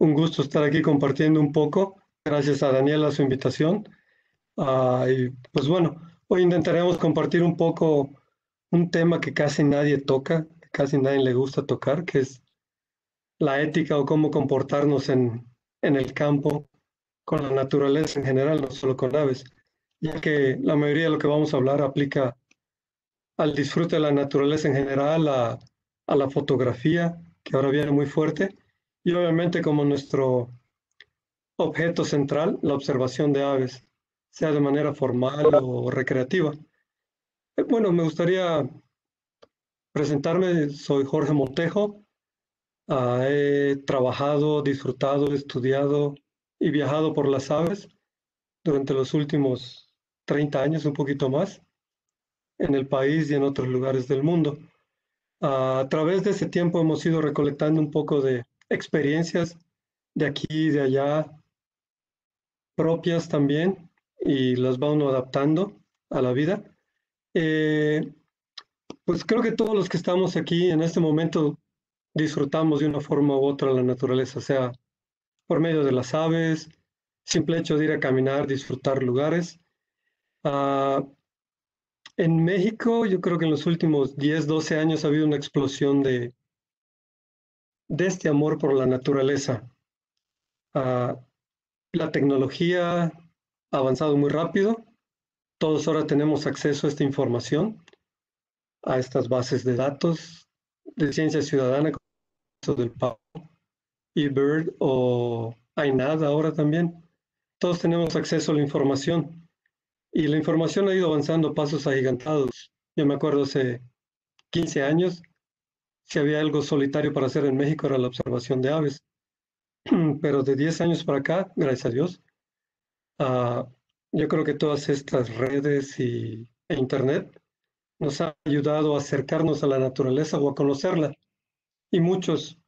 Un gusto estar aquí compartiendo un poco. Gracias a Daniela su invitación. Ah, y pues bueno, hoy intentaremos compartir un poco un tema que casi nadie toca, que casi nadie le gusta tocar, que es la ética o cómo comportarnos en, en el campo con la naturaleza en general, no solo con aves, ya que la mayoría de lo que vamos a hablar aplica al disfrute de la naturaleza en general, a, a la fotografía, que ahora viene muy fuerte, y obviamente como nuestro objeto central, la observación de aves, sea de manera formal o recreativa. Eh, bueno, me gustaría presentarme, soy Jorge Montejo, ah, he trabajado, disfrutado, estudiado y viajado por las aves durante los últimos 30 años, un poquito más, en el país y en otros lugares del mundo. a través de ese tiempo hemos ido recolectando un poco de experiencias de aquí y de allá, propias también, y las va uno adaptando a la vida. Eh, pues creo que todos los que estamos aquí en este momento disfrutamos de una forma u otra la naturaleza, sea por medio de las aves, simple hecho de ir a caminar, disfrutar lugares. Ah, en México, yo creo que en los últimos 10, 12 años ha habido una explosión de, de este amor por la naturaleza. Ah, la tecnología ha avanzado muy rápido. Todos ahora tenemos acceso a esta información, a estas bases de datos de ciencia ciudadana, como del PAO, eBird o INAD ahora también. Todos tenemos acceso a la información y la información ha ido avanzando pasos agigantados. Yo me acuerdo hace 15 años si había algo solitario para hacer en México era la observación de aves. Pero de 10 años para acá, gracias a Dios, uh, yo creo que todas estas redes y, e Internet nos han ayudado a acercarnos a la naturaleza o a conocerla. Y muchos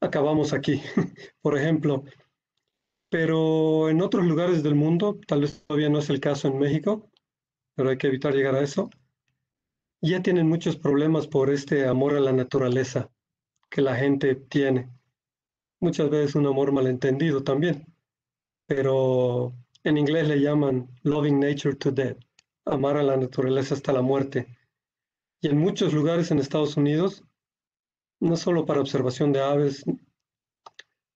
acabamos aquí, por ejemplo. Pero en otros lugares del mundo, tal vez todavía no es el caso en México, pero hay que evitar llegar a eso ya tienen muchos problemas por este amor a la naturaleza que la gente tiene. Muchas veces un amor malentendido también, pero en inglés le llaman loving nature to death, amar a la naturaleza hasta la muerte. Y en muchos lugares en Estados Unidos, no solo para observación de aves,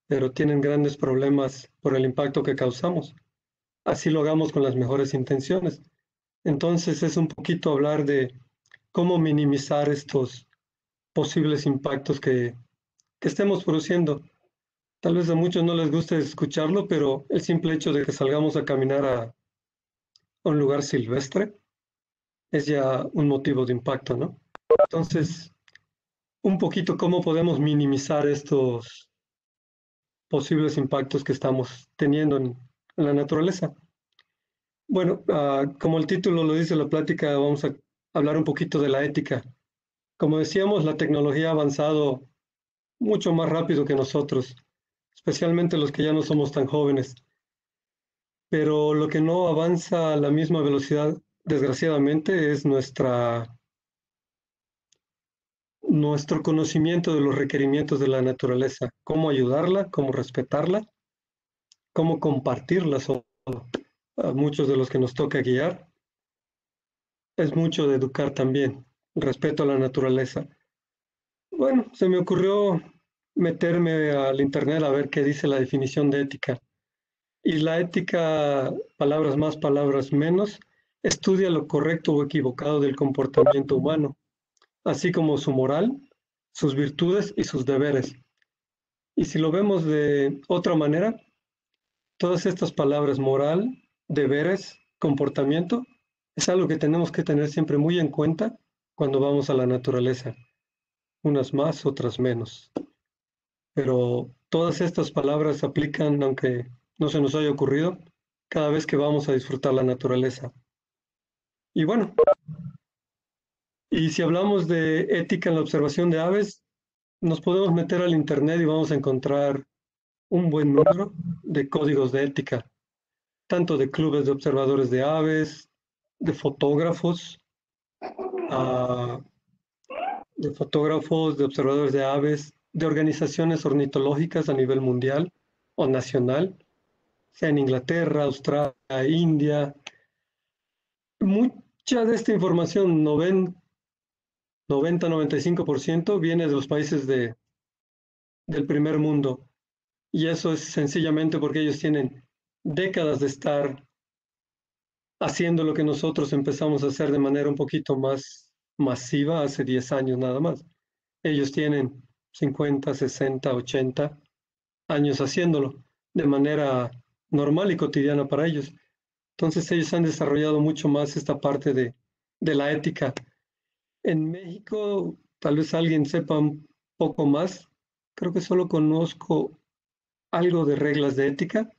pero tienen grandes problemas por el impacto que causamos. Así lo hagamos con las mejores intenciones. Entonces es un poquito hablar de cómo minimizar estos posibles impactos que, estemos produciendo. Tal vez a muchos no les guste escucharlo, pero el simple hecho de que salgamos a caminar a, un lugar silvestre es ya un motivo de impacto, ¿no? Entonces, un poquito cómo podemos minimizar estos posibles impactos que estamos teniendo en, la naturaleza. Bueno, ah, como el título lo dice la plática, vamos a hablar un poquito de la ética. Como decíamos, la tecnología ha avanzado mucho más rápido que nosotros, especialmente los que ya no somos tan jóvenes. Pero lo que no avanza a la misma velocidad, desgraciadamente, es nuestra nuestro conocimiento de los requerimientos de la naturaleza, cómo ayudarla, cómo respetarla, cómo compartirla a muchos de los que nos toca guiar es mucho de educar también, respeto a la naturaleza. Bueno, se me ocurrió meterme al internet a ver qué dice la definición de ética. Y la ética, palabras más, palabras menos, estudia lo correcto o equivocado del comportamiento humano, así como su moral, sus virtudes y sus deberes. Y si lo vemos de otra manera, todas estas palabras, moral, deberes, comportamiento, es algo que tenemos que tener siempre muy en cuenta cuando vamos a la naturaleza. Unas más, otras menos. Pero todas estas palabras aplican, aunque no se nos haya ocurrido, cada vez que vamos a disfrutar la naturaleza. Y bueno, y si hablamos de ética en la observación de aves, nos podemos meter al Internet y vamos a encontrar un buen número de códigos de ética, tanto de clubes de observadores de aves, de fotógrafos, ah, de fotógrafos, de observadores de aves, de organizaciones ornitológicas a nivel mundial o nacional, sea en Inglaterra, Australia, India. Mucha de esta información, 90-95%, viene de los países de, del primer mundo. Y eso es sencillamente porque ellos tienen décadas de estar haciendo lo que nosotros empezamos a hacer de manera un poquito más masiva hace 10 años nada más. Ellos tienen 50, 60, 80 años haciéndolo de manera normal y cotidiana para ellos. Entonces ellos han desarrollado mucho más esta parte de, de la ética. En México, tal vez alguien sepa un poco más. Creo que solo conozco algo de reglas de ética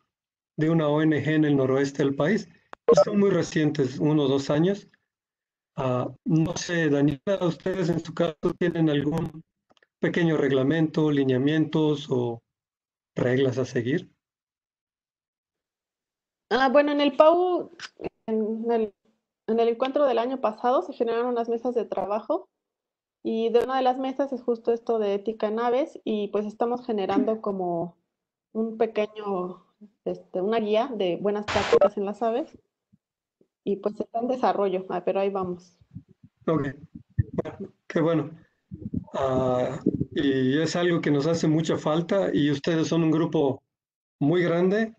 de una ONG en el noroeste del país. Son muy recientes, uno o dos años. Uh, no sé, Daniela, ¿ustedes en su caso tienen algún pequeño reglamento, lineamientos o reglas a seguir? Ah, bueno, en el PAU, en el, en el encuentro del año pasado se generaron unas mesas de trabajo y de una de las mesas es justo esto de ética en aves y pues estamos generando como un pequeño, este, una guía de buenas prácticas en las aves y pues está en desarrollo, ah, pero ahí vamos. Ok, qué bueno. Uh, y es algo que nos hace mucha falta y ustedes son un grupo muy grande,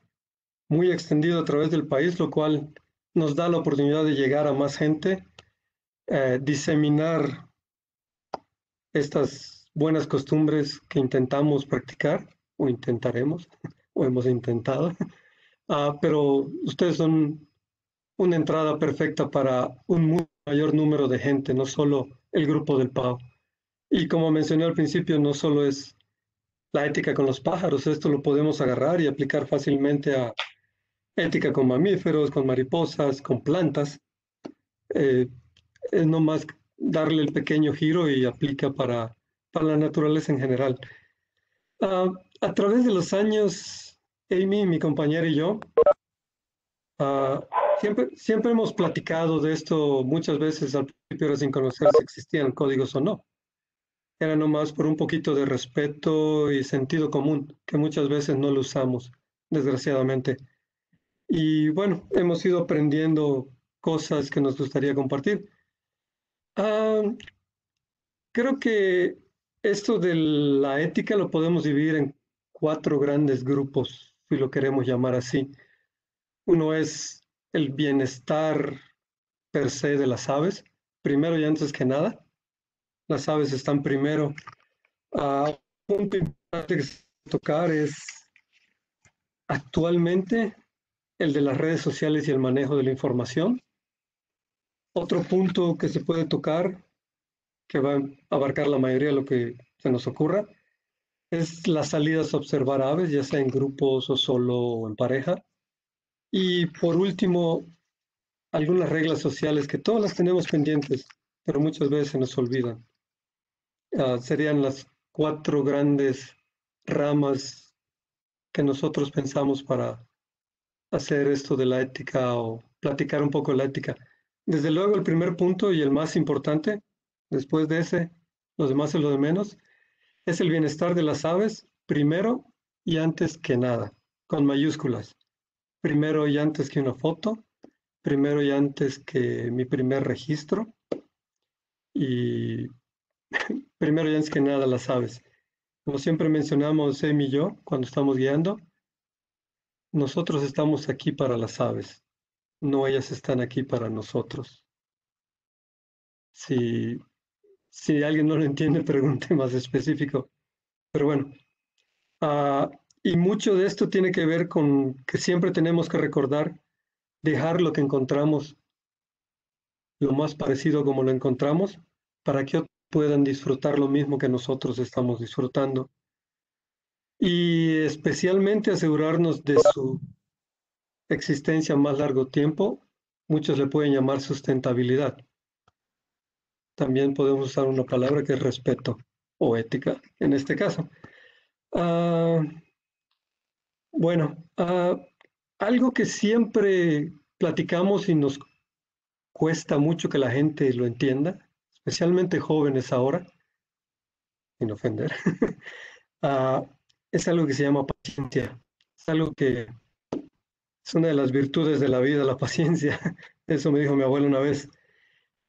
muy extendido a través del país, lo cual nos da la oportunidad de llegar a más gente, eh, diseminar estas buenas costumbres que intentamos practicar o intentaremos o hemos intentado. Uh, pero ustedes son una entrada perfecta para un mayor número de gente, no solo el grupo del PAO. Y como mencioné al principio, no solo es la ética con los pájaros, esto lo podemos agarrar y aplicar fácilmente a ética con mamíferos, con mariposas, con plantas. Eh, es nomás darle el pequeño giro y aplica para, para la naturaleza en general. Uh, a través de los años, Amy, mi compañera y yo, uh, siempre, siempre hemos platicado de esto muchas veces al principio sin conocer si existían códigos o no. Era nomás por un poquito de respeto y sentido común, que muchas veces no lo usamos, desgraciadamente. Y bueno, hemos ido aprendiendo cosas que nos gustaría compartir. Creo que esto de la ética lo podemos dividir en cuatro grandes grupos, si lo queremos llamar así. Uno es el bienestar per se de las aves, primero y antes que nada. Las aves están primero. Uh, un punto importante que tocar es actualmente el de las redes sociales y el manejo de la información. Otro punto que se puede tocar, que va a abarcar la mayoría de lo que se nos ocurra, es las salidas a observar aves, ya sea en grupos o solo en pareja. Y por último, algunas reglas sociales que todas las tenemos pendientes, pero muchas veces nos olvidan. Uh, serían las cuatro grandes ramas que nosotros pensamos para hacer esto de la ética o platicar un poco la ética. Desde luego, el primer punto y el más importante, después de ese, los demás es lo de menos, es el bienestar de las aves primero y antes que nada, con mayúsculas primero y antes que una foto, primero y antes que mi primer registro y primero y antes que nada las aves. Como siempre mencionamos Emi y yo cuando estamos guiando, nosotros estamos aquí para las aves, no ellas están aquí para nosotros. Si, si alguien no lo entiende, pregunte más específico. Pero bueno, uh, y mucho de esto tiene que ver con que siempre tenemos que recordar dejar lo que encontramos lo más parecido como lo encontramos para que puedan disfrutar lo mismo que nosotros estamos disfrutando. Y especialmente asegurarnos de su existencia más largo tiempo. Muchos le pueden llamar sustentabilidad. También podemos usar una palabra que es respeto o ética en este caso. Uh, bueno, uh, algo que siempre platicamos y nos cuesta mucho que la gente lo entienda, especialmente jóvenes ahora, sin ofender, ah, es algo que se llama paciencia. Es algo que es una de las virtudes de la vida, la paciencia. Eso me dijo mi abuelo una vez.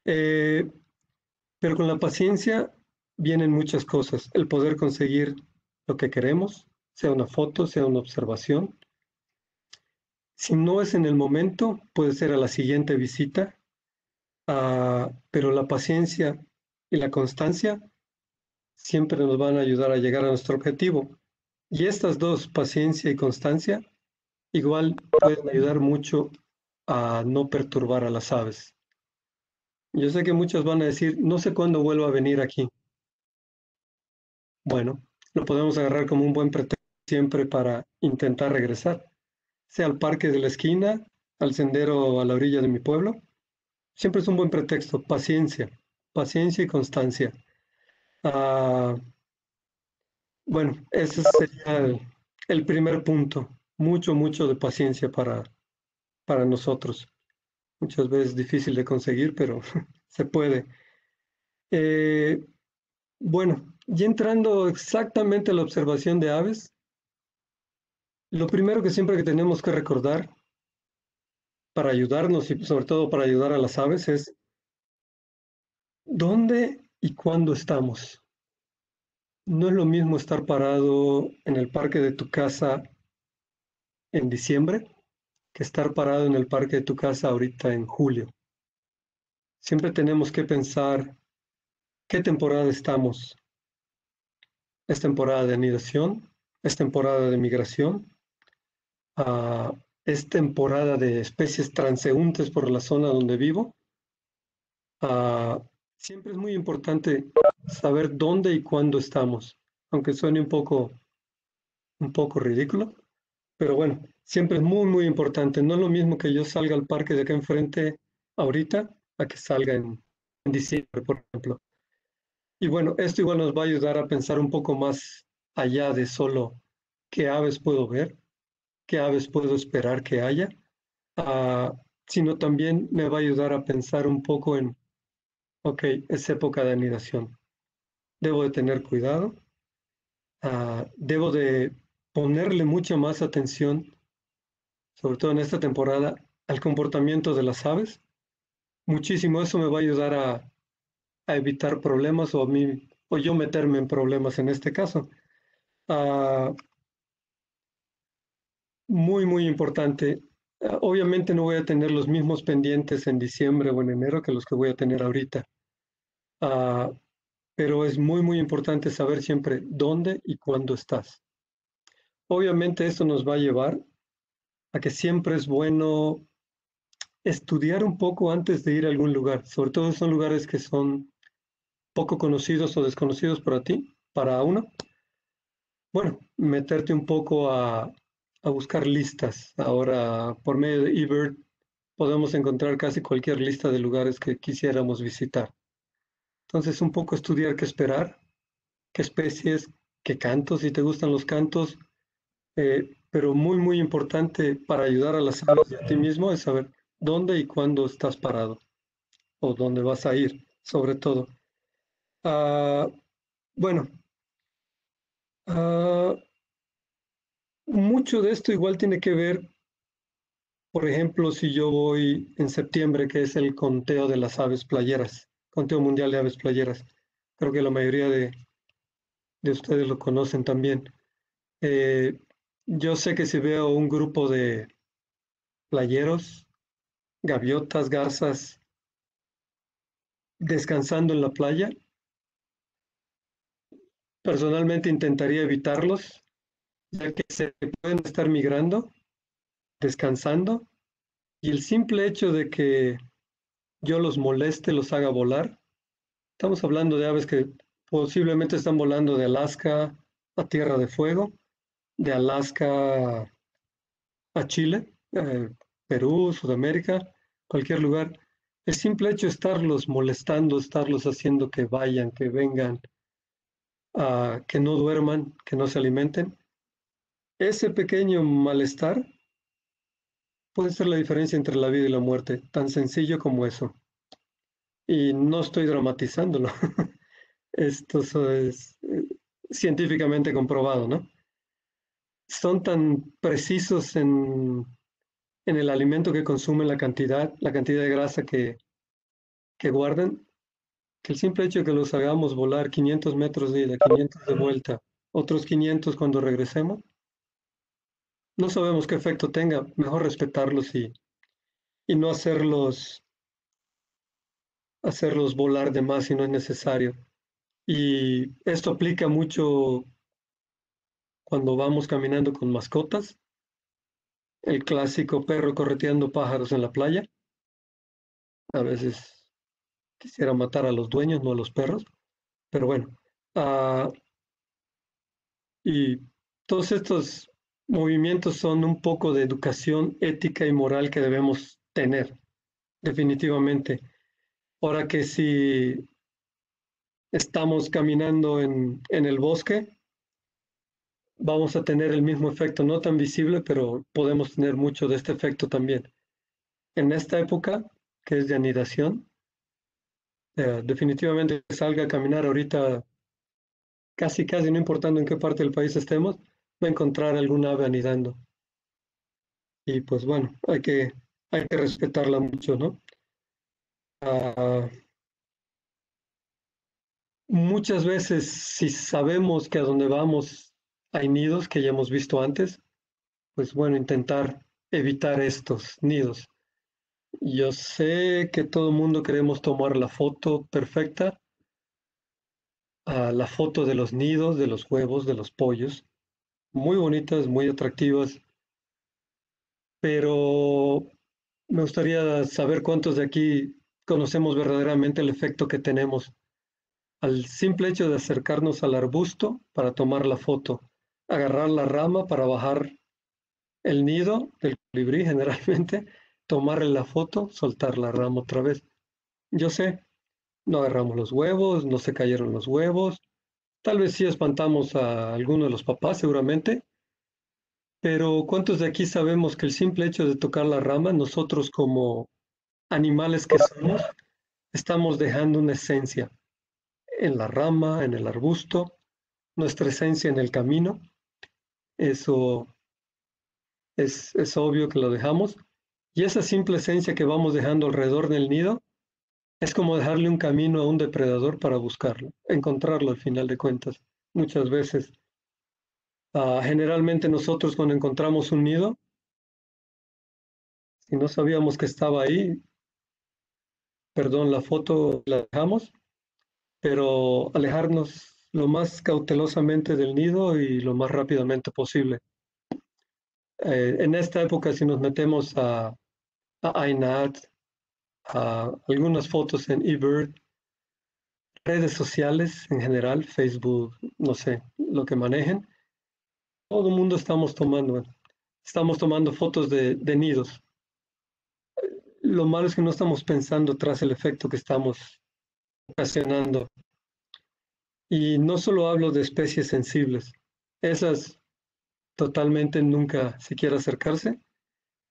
Eh, pero con la paciencia vienen muchas cosas. El poder conseguir lo que queremos, sea una foto, sea una observación. Si no es en el momento, puede ser a la siguiente visita, ah, pero la paciencia y la constancia siempre nos van a ayudar a llegar a nuestro objetivo. Y estas dos, paciencia y constancia, igual pueden ayudar mucho a no perturbar a las aves. Yo sé que muchos van a decir, no sé cuándo vuelvo a venir aquí. Bueno, lo podemos agarrar como un buen pretexto siempre para intentar regresar, sea al parque de la esquina, al sendero a la orilla de mi pueblo. Siempre es un buen pretexto, paciencia, paciencia y constancia. Ah, bueno, ese sería el, primer punto. Mucho, mucho de paciencia para, para nosotros. Muchas veces difícil de conseguir, pero se puede. Eh, bueno, y entrando exactamente a la observación de aves, lo primero que siempre que tenemos que recordar para ayudarnos y sobre todo para ayudar a las aves es dónde y cuándo estamos. No es lo mismo estar parado en el parque de tu casa en diciembre que estar parado en el parque de tu casa ahorita en julio. Siempre tenemos que pensar qué temporada estamos. ¿Es temporada de anidación? ¿Es temporada de migración? Ah, ¿Es temporada de especies transeúntes por la zona donde vivo? Ah, siempre es muy importante saber dónde y cuándo estamos, aunque suene un poco, un poco ridículo, pero bueno, siempre es muy, muy importante. No es lo mismo que yo salga al parque de acá enfrente ahorita a que salga en, en diciembre, por ejemplo. Y bueno, esto igual nos va a ayudar a pensar un poco más allá de solo qué aves puedo ver, qué aves puedo esperar que haya, ah, sino también me va a ayudar a pensar un poco en, ok, es época de anidación. Debo de tener cuidado, ah, debo de ponerle mucha más atención, sobre todo en esta temporada, al comportamiento de las aves. Muchísimo eso me va a ayudar a, evitar problemas o a mí, o yo meterme en problemas en este caso. Ah, muy, muy importante. Ah, obviamente no voy a tener los mismos pendientes en diciembre o en enero que los que voy a tener ahorita. Ah, pero es muy, muy importante saber siempre dónde y cuándo estás. Obviamente esto nos va a llevar a que siempre es bueno estudiar un poco antes de ir a algún lugar. Sobre todo son lugares que son poco conocidos o desconocidos para ti, para uno. Bueno, meterte un poco a, a buscar listas. Ahora, por medio de eBird, podemos encontrar casi cualquier lista de lugares que quisiéramos visitar. Entonces, un poco estudiar qué esperar, qué especies, qué cantos, si te gustan los cantos, eh, pero muy, muy importante para ayudar a las aves y a ti mismo es saber dónde y cuándo estás parado o dónde vas a ir, sobre todo. Ah, bueno, uh, mucho de esto igual tiene que ver, por ejemplo, si yo voy en septiembre, que es el conteo de las aves playeras, conteo mundial de aves playeras. Creo que la mayoría de, ustedes lo conocen también. Eh, yo sé que si veo un grupo de playeros, gaviotas, garzas, descansando en la playa, personalmente intentaría evitarlos ya que se pueden estar migrando, descansando, y el simple hecho de que yo los moleste, los haga volar, estamos hablando de aves que posiblemente están volando de Alaska a Tierra de Fuego, de Alaska a Chile, eh, Perú, Sudamérica, cualquier lugar. El simple hecho de estarlos molestando, estarlos haciendo que vayan, que vengan, uh, que no duerman, que no se alimenten, ese pequeño malestar puede ser la diferencia entre la vida y la muerte, tan sencillo como eso. Y no estoy dramatizándolo. Esto es eh, científicamente comprobado, ¿no? Son tan precisos en, en el alimento que consumen, la cantidad, la cantidad de grasa que, que guardan, que el simple hecho de que los hagamos volar 500 metros de ida, 500 de vuelta, otros 500 cuando regresemos, no sabemos qué efecto tenga. Mejor respetarlos y, y no hacerlos, hacerlos volar de más si no es necesario. Y esto aplica mucho cuando vamos caminando con mascotas. El clásico perro correteando pájaros en la playa. A veces quisiera matar a los dueños, no a los perros. Pero bueno. Uh, y todos estos movimientos son un poco de educación ética y moral que debemos tener, definitivamente. Ahora que si estamos caminando en, en el bosque, vamos a tener el mismo efecto, no tan visible, pero podemos tener mucho de este efecto también. En esta época, que es de anidación, eh, definitivamente salga a caminar ahorita, casi, casi, no importando en qué parte del país estemos, va a encontrar algún ave anidando. Y pues bueno, hay que, hay que respetarla mucho, ¿no? Uh, muchas veces, si sabemos que a donde vamos hay nidos que ya hemos visto antes, pues bueno, intentar evitar estos nidos. Yo sé que todo el mundo queremos tomar la foto perfecta, uh, la foto de los nidos, de los huevos, de los pollos, muy bonitas, muy atractivas, pero me gustaría saber cuántos de aquí conocemos verdaderamente el efecto que tenemos al simple hecho de acercarnos al arbusto para tomar la foto, agarrar la rama para bajar el nido del colibrí generalmente, tomarle la foto, soltar la rama otra vez. Yo sé, no agarramos los huevos, no se cayeron los huevos, Tal vez sí espantamos a alguno de los papás, seguramente, pero ¿cuántos de aquí sabemos que el simple hecho de tocar la rama, nosotros como animales que somos, estamos dejando una esencia en la rama, en el arbusto, nuestra esencia en el camino? Eso es, es obvio que lo dejamos. Y esa simple esencia que vamos dejando alrededor del nido es como dejarle un camino a un depredador para buscarlo, encontrarlo al final de cuentas. Muchas veces, uh, generalmente nosotros cuando encontramos un nido, si no sabíamos que estaba ahí, perdón, la foto la dejamos, pero alejarnos lo más cautelosamente del nido y lo más rápidamente posible. Eh, en esta época, si nos metemos a, a Algunas fotos en eBird, redes sociales en general, Facebook, no sé, lo que manejen. Todo el mundo estamos tomando, estamos tomando fotos de, nidos. Lo malo es que no estamos pensando tras el efecto que estamos ocasionando. Y no solo hablo de especies sensibles, esas totalmente nunca se quiere acercarse.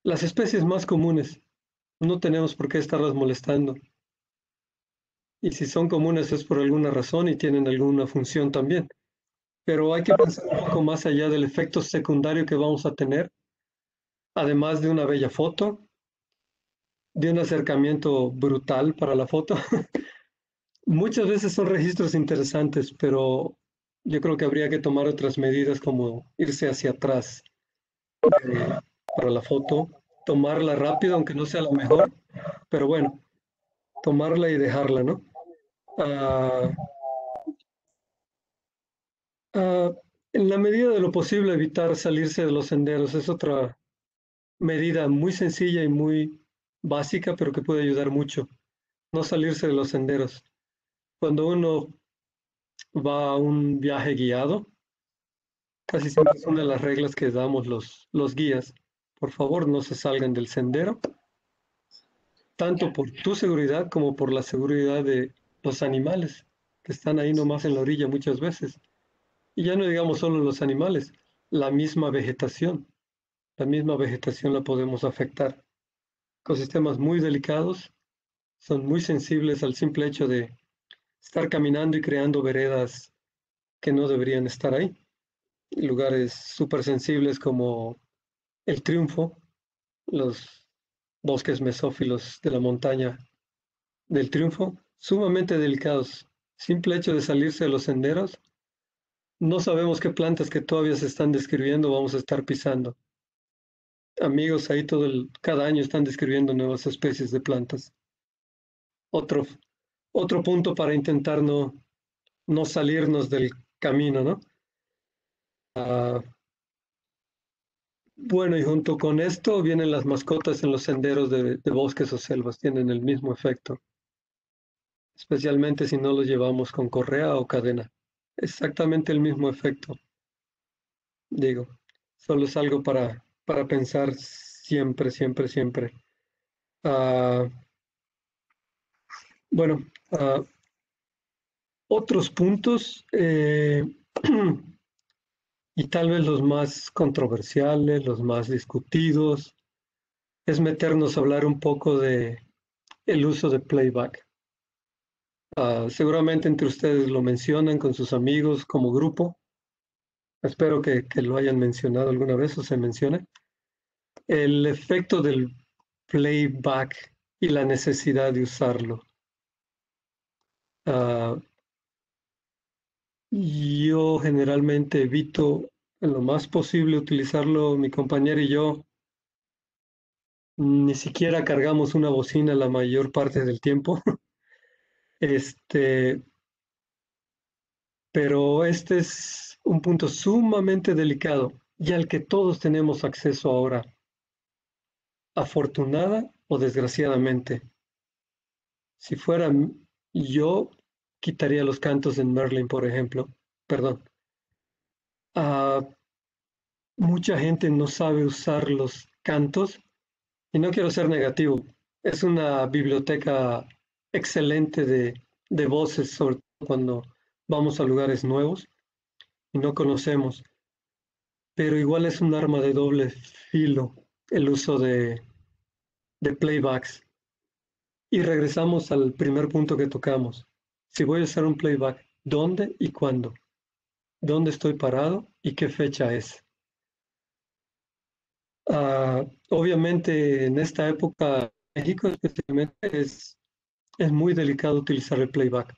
Las especies más comunes, no tenemos por qué estarlas molestando. Y si son comunes es por alguna razón y tienen alguna función también. Pero hay que pensar un poco más allá del efecto secundario que vamos a tener, además de una bella foto, de un acercamiento brutal para la foto. Muchas veces son registros interesantes, pero yo creo que habría que tomar otras medidas como irse hacia atrás eh, para la foto tomarla rápido, aunque no sea la mejor, pero bueno, tomarla y dejarla, ¿no? Ah, ah, en la medida de lo posible, evitar salirse de los senderos es otra medida muy sencilla y muy básica, pero que puede ayudar mucho. No salirse de los senderos. Cuando uno va a un viaje guiado, casi siempre es una de las reglas que damos los, los guías por favor, no se salgan del sendero, tanto por tu seguridad como por la seguridad de los animales que están ahí nomás en la orilla muchas veces. Y ya no digamos solo los animales, la misma vegetación. La misma vegetación la podemos afectar. Ecosistemas muy delicados, son muy sensibles al simple hecho de estar caminando y creando veredas que no deberían estar ahí. Lugares súper sensibles como el triunfo, los bosques mesófilos de la montaña del triunfo, sumamente delicados. Simple hecho de salirse de los senderos, no sabemos qué plantas que todavía se están describiendo vamos a estar pisando. Amigos, ahí todo el, cada año están describiendo nuevas especies de plantas. Otro, otro punto para intentar no, no salirnos del camino, ¿no? Uh, bueno, y junto con esto vienen las mascotas en los senderos de, bosques o selvas, tienen el mismo efecto, especialmente si no los llevamos con correa o cadena. Exactamente el mismo efecto. Digo, solo es algo para, para pensar siempre, siempre, siempre. Uh, bueno, uh, otros puntos. Eh, y tal vez los más controversiales, los más discutidos, es meternos a hablar un poco de el uso de playback. Uh, seguramente entre ustedes lo mencionan con sus amigos como grupo. Espero que, lo hayan mencionado alguna vez o se mencione. El efecto del playback y la necesidad de usarlo. Uh, yo generalmente evito lo más posible utilizarlo, mi compañero y yo. Ni siquiera cargamos una bocina la mayor parte del tiempo. Este, pero este es un punto sumamente delicado y al que todos tenemos acceso ahora, afortunada o desgraciadamente. Si fuera yo, quitaría los cantos en Merlin, por ejemplo. Perdón. Uh, mucha gente no sabe usar los cantos y no quiero ser negativo. Es una biblioteca excelente de, de voces, sobre todo cuando vamos a lugares nuevos y no conocemos. Pero igual es un arma de doble filo el uso de, de playbacks. Y regresamos al primer punto que tocamos si voy a hacer un playback, ¿dónde y cuándo? ¿Dónde estoy parado y qué fecha es? Uh, obviamente en esta época en México especialmente es, es muy delicado utilizar el playback.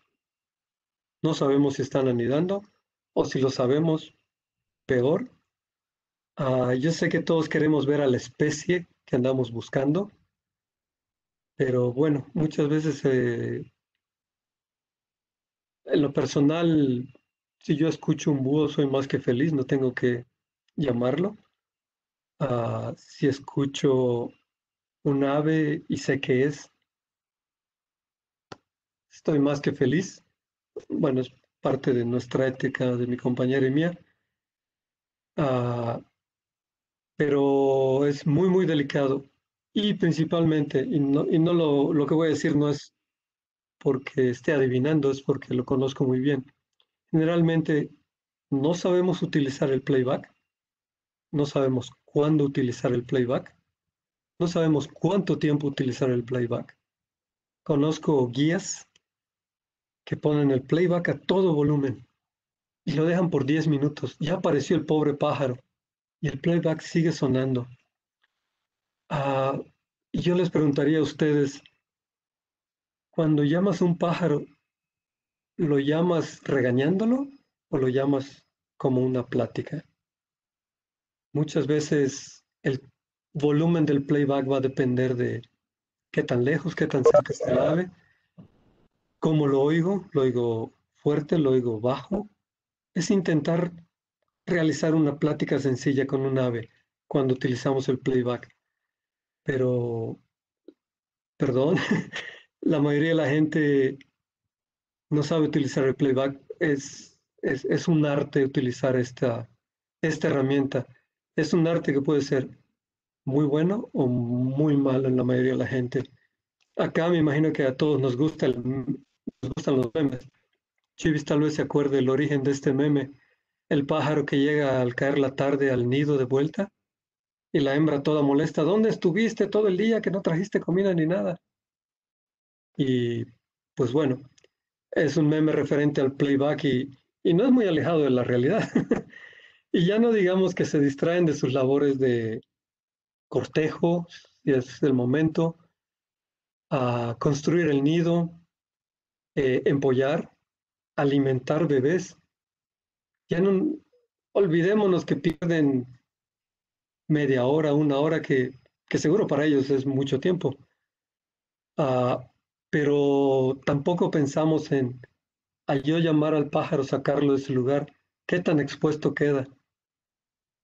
No sabemos si están anidando o si lo sabemos, peor. Uh, yo sé que todos queremos ver a la especie que andamos buscando, pero bueno, muchas veces eh, en lo personal, si yo escucho un búho, soy más que feliz, no tengo que llamarlo. Uh, si escucho un ave y sé que es, estoy más que feliz. Bueno, es parte de nuestra ética, de mi compañera y mía. Uh, pero es muy, muy delicado. Y principalmente, y no, y no lo, lo que voy a decir no es porque esté adivinando, es porque lo conozco muy bien. Generalmente no sabemos utilizar el playback, no sabemos cuándo utilizar el playback, no sabemos cuánto tiempo utilizar el playback. Conozco guías que ponen el playback a todo volumen y lo dejan por 10 minutos. Ya apareció el pobre pájaro y el playback sigue sonando. Uh, yo les preguntaría a ustedes, cuando llamas a un pájaro, ¿lo llamas regañándolo o lo llamas como una plática? Muchas veces el volumen del playback va a depender de qué tan lejos, qué tan cerca está el ave, cómo lo oigo, lo oigo fuerte, lo oigo bajo. Es intentar realizar una plática sencilla con un ave cuando utilizamos el playback. Pero, perdón, la mayoría de la gente no sabe utilizar el playback. Es, es, un arte utilizar esta, esta herramienta. Es un arte que puede ser muy bueno o muy malo en la mayoría de la gente. Acá me imagino que a todos nos, gusta nos gustan los memes. Chivis tal vez se acuerde el origen de este meme. El pájaro que llega al caer la tarde al nido de vuelta y la hembra toda molesta. ¿Dónde estuviste todo el día que no trajiste comida ni nada? Y pues bueno, es un meme referente al playback y, y no es muy alejado de la realidad. y ya no digamos que se distraen de sus labores de cortejo, si es el momento, a construir el nido, eh, empollar, alimentar bebés. Ya no olvidémonos que pierden media hora, una hora, que, que seguro para ellos es mucho tiempo. Ah, pero tampoco pensamos en, al yo llamar al pájaro, sacarlo de ese lugar, ¿qué tan expuesto queda?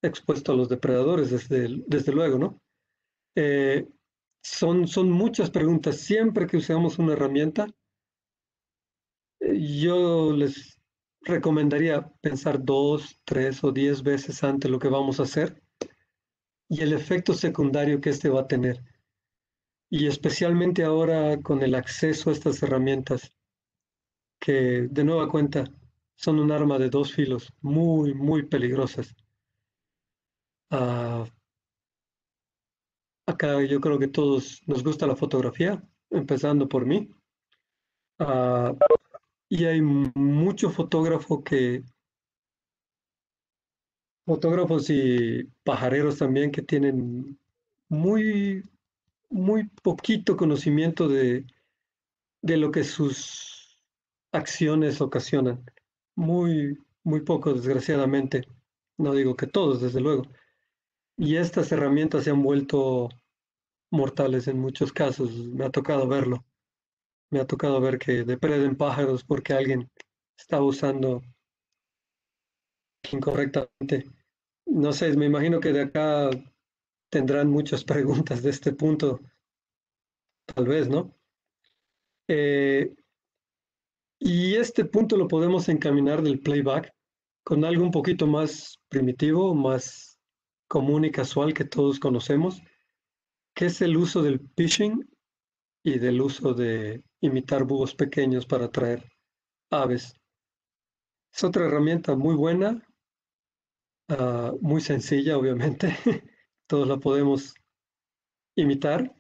Expuesto a los depredadores, desde, desde luego, ¿no? Eh, son, son muchas preguntas. Siempre que usamos una herramienta, yo les recomendaría pensar dos, tres o diez veces antes lo que vamos a hacer y el efecto secundario que este va a tener y especialmente ahora con el acceso a estas herramientas, que de nueva cuenta son un arma de dos filos muy, muy peligrosas. Ah, acá yo creo que todos nos gusta la fotografía, empezando por mí. Ah, y hay mucho fotógrafo que, fotógrafos y pajareros también que tienen muy muy poquito conocimiento de, de lo que sus acciones ocasionan. Muy, muy poco, desgraciadamente. No digo que todos, desde luego. Y estas herramientas se han vuelto mortales en muchos casos. Me ha tocado verlo. Me ha tocado ver que depreden pájaros porque alguien está usando incorrectamente. No sé, me imagino que de acá tendrán muchas preguntas de este punto, tal vez, ¿no? Eh, y este punto lo podemos encaminar del playback con algo un poquito más primitivo, más común y casual que todos conocemos, que es el uso del phishing y del uso de imitar búhos pequeños para atraer aves. Es otra herramienta muy buena, ah, muy sencilla, obviamente, todos la podemos imitar,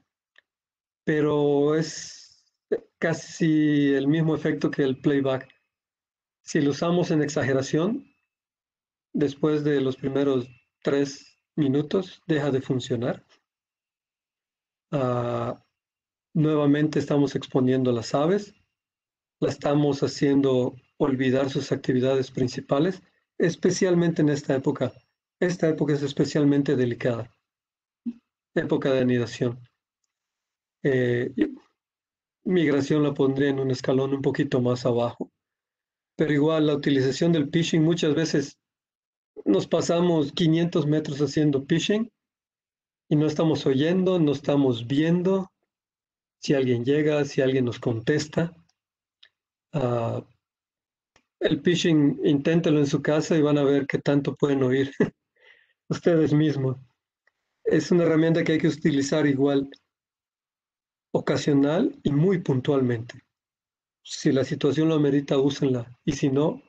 pero es casi el mismo efecto que el playback. Si lo usamos en exageración, después de los primeros tres minutos deja de funcionar. Ah, nuevamente estamos exponiendo a las aves, la estamos haciendo olvidar sus actividades principales, especialmente en esta época. Esta época es especialmente delicada época de anidación. Eh, migración la pondría en un escalón un poquito más abajo. Pero igual la utilización del phishing muchas veces nos pasamos 500 metros haciendo phishing y no estamos oyendo, no estamos viendo si alguien llega, si alguien nos contesta. Ah, el phishing, inténtelo en su casa y van a ver qué tanto pueden oír ustedes mismos es una herramienta que hay que utilizar igual ocasional y muy puntualmente. Si la situación lo amerita, úsenla. Y si no,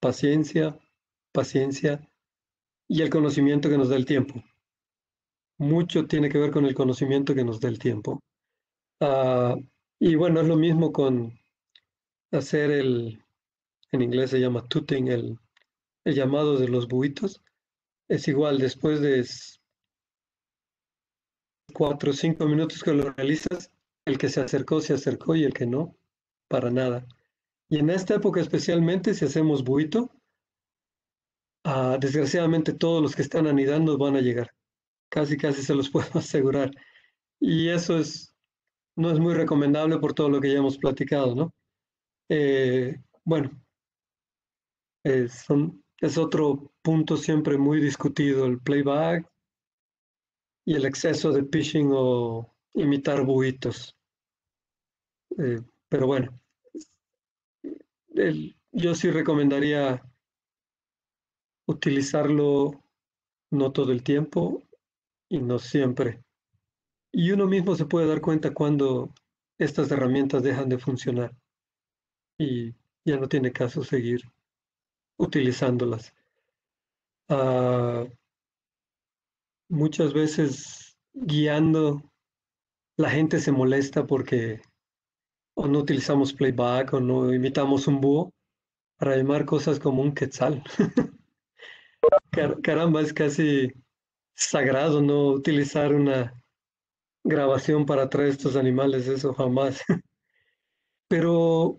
paciencia, paciencia y el conocimiento que nos da el tiempo. Mucho tiene que ver con el conocimiento que nos da el tiempo. Ah, y bueno, es lo mismo con hacer el, en inglés se llama tooting, el, el llamado de los buitos. Es igual, después de cuatro o cinco minutos que lo realizas, el que se acercó, se acercó y el que no, para nada. Y en esta época especialmente, si hacemos buito, ah, desgraciadamente todos los que están anidando van a llegar. Casi, casi se los puedo asegurar. Y eso es, no es muy recomendable por todo lo que ya hemos platicado, ¿no? Eh, bueno, es, es otro punto siempre muy discutido, el playback, y el exceso de phishing o imitar buitos. Eh, pero bueno, yo sí recomendaría utilizarlo no todo el tiempo y no siempre. Y uno mismo se puede dar cuenta cuando estas herramientas dejan de funcionar y ya no tiene caso seguir utilizándolas. Ah, muchas veces guiando, la gente se molesta porque o no utilizamos playback o no imitamos un búho para llamar cosas como un quetzal. Caramba, es casi sagrado no utilizar una grabación para traer estos animales, eso jamás. Pero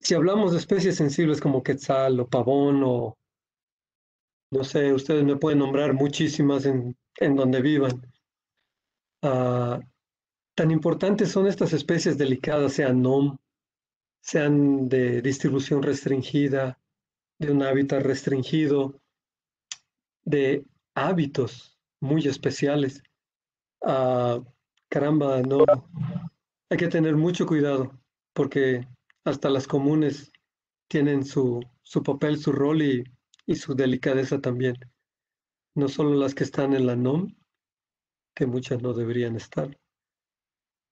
si hablamos de especies sensibles como quetzal o pavón o no sé, ustedes me pueden nombrar muchísimas en, donde vivan. Ah, tan importantes son estas especies delicadas, sean NOM, sean de distribución restringida, de un hábitat restringido, de hábitos muy especiales. Ah, caramba, no. Hay que tener mucho cuidado porque hasta las comunes tienen su, su papel, su rol y, y, su delicadeza también. No solo las que están en la NOM, que muchas no deberían estar,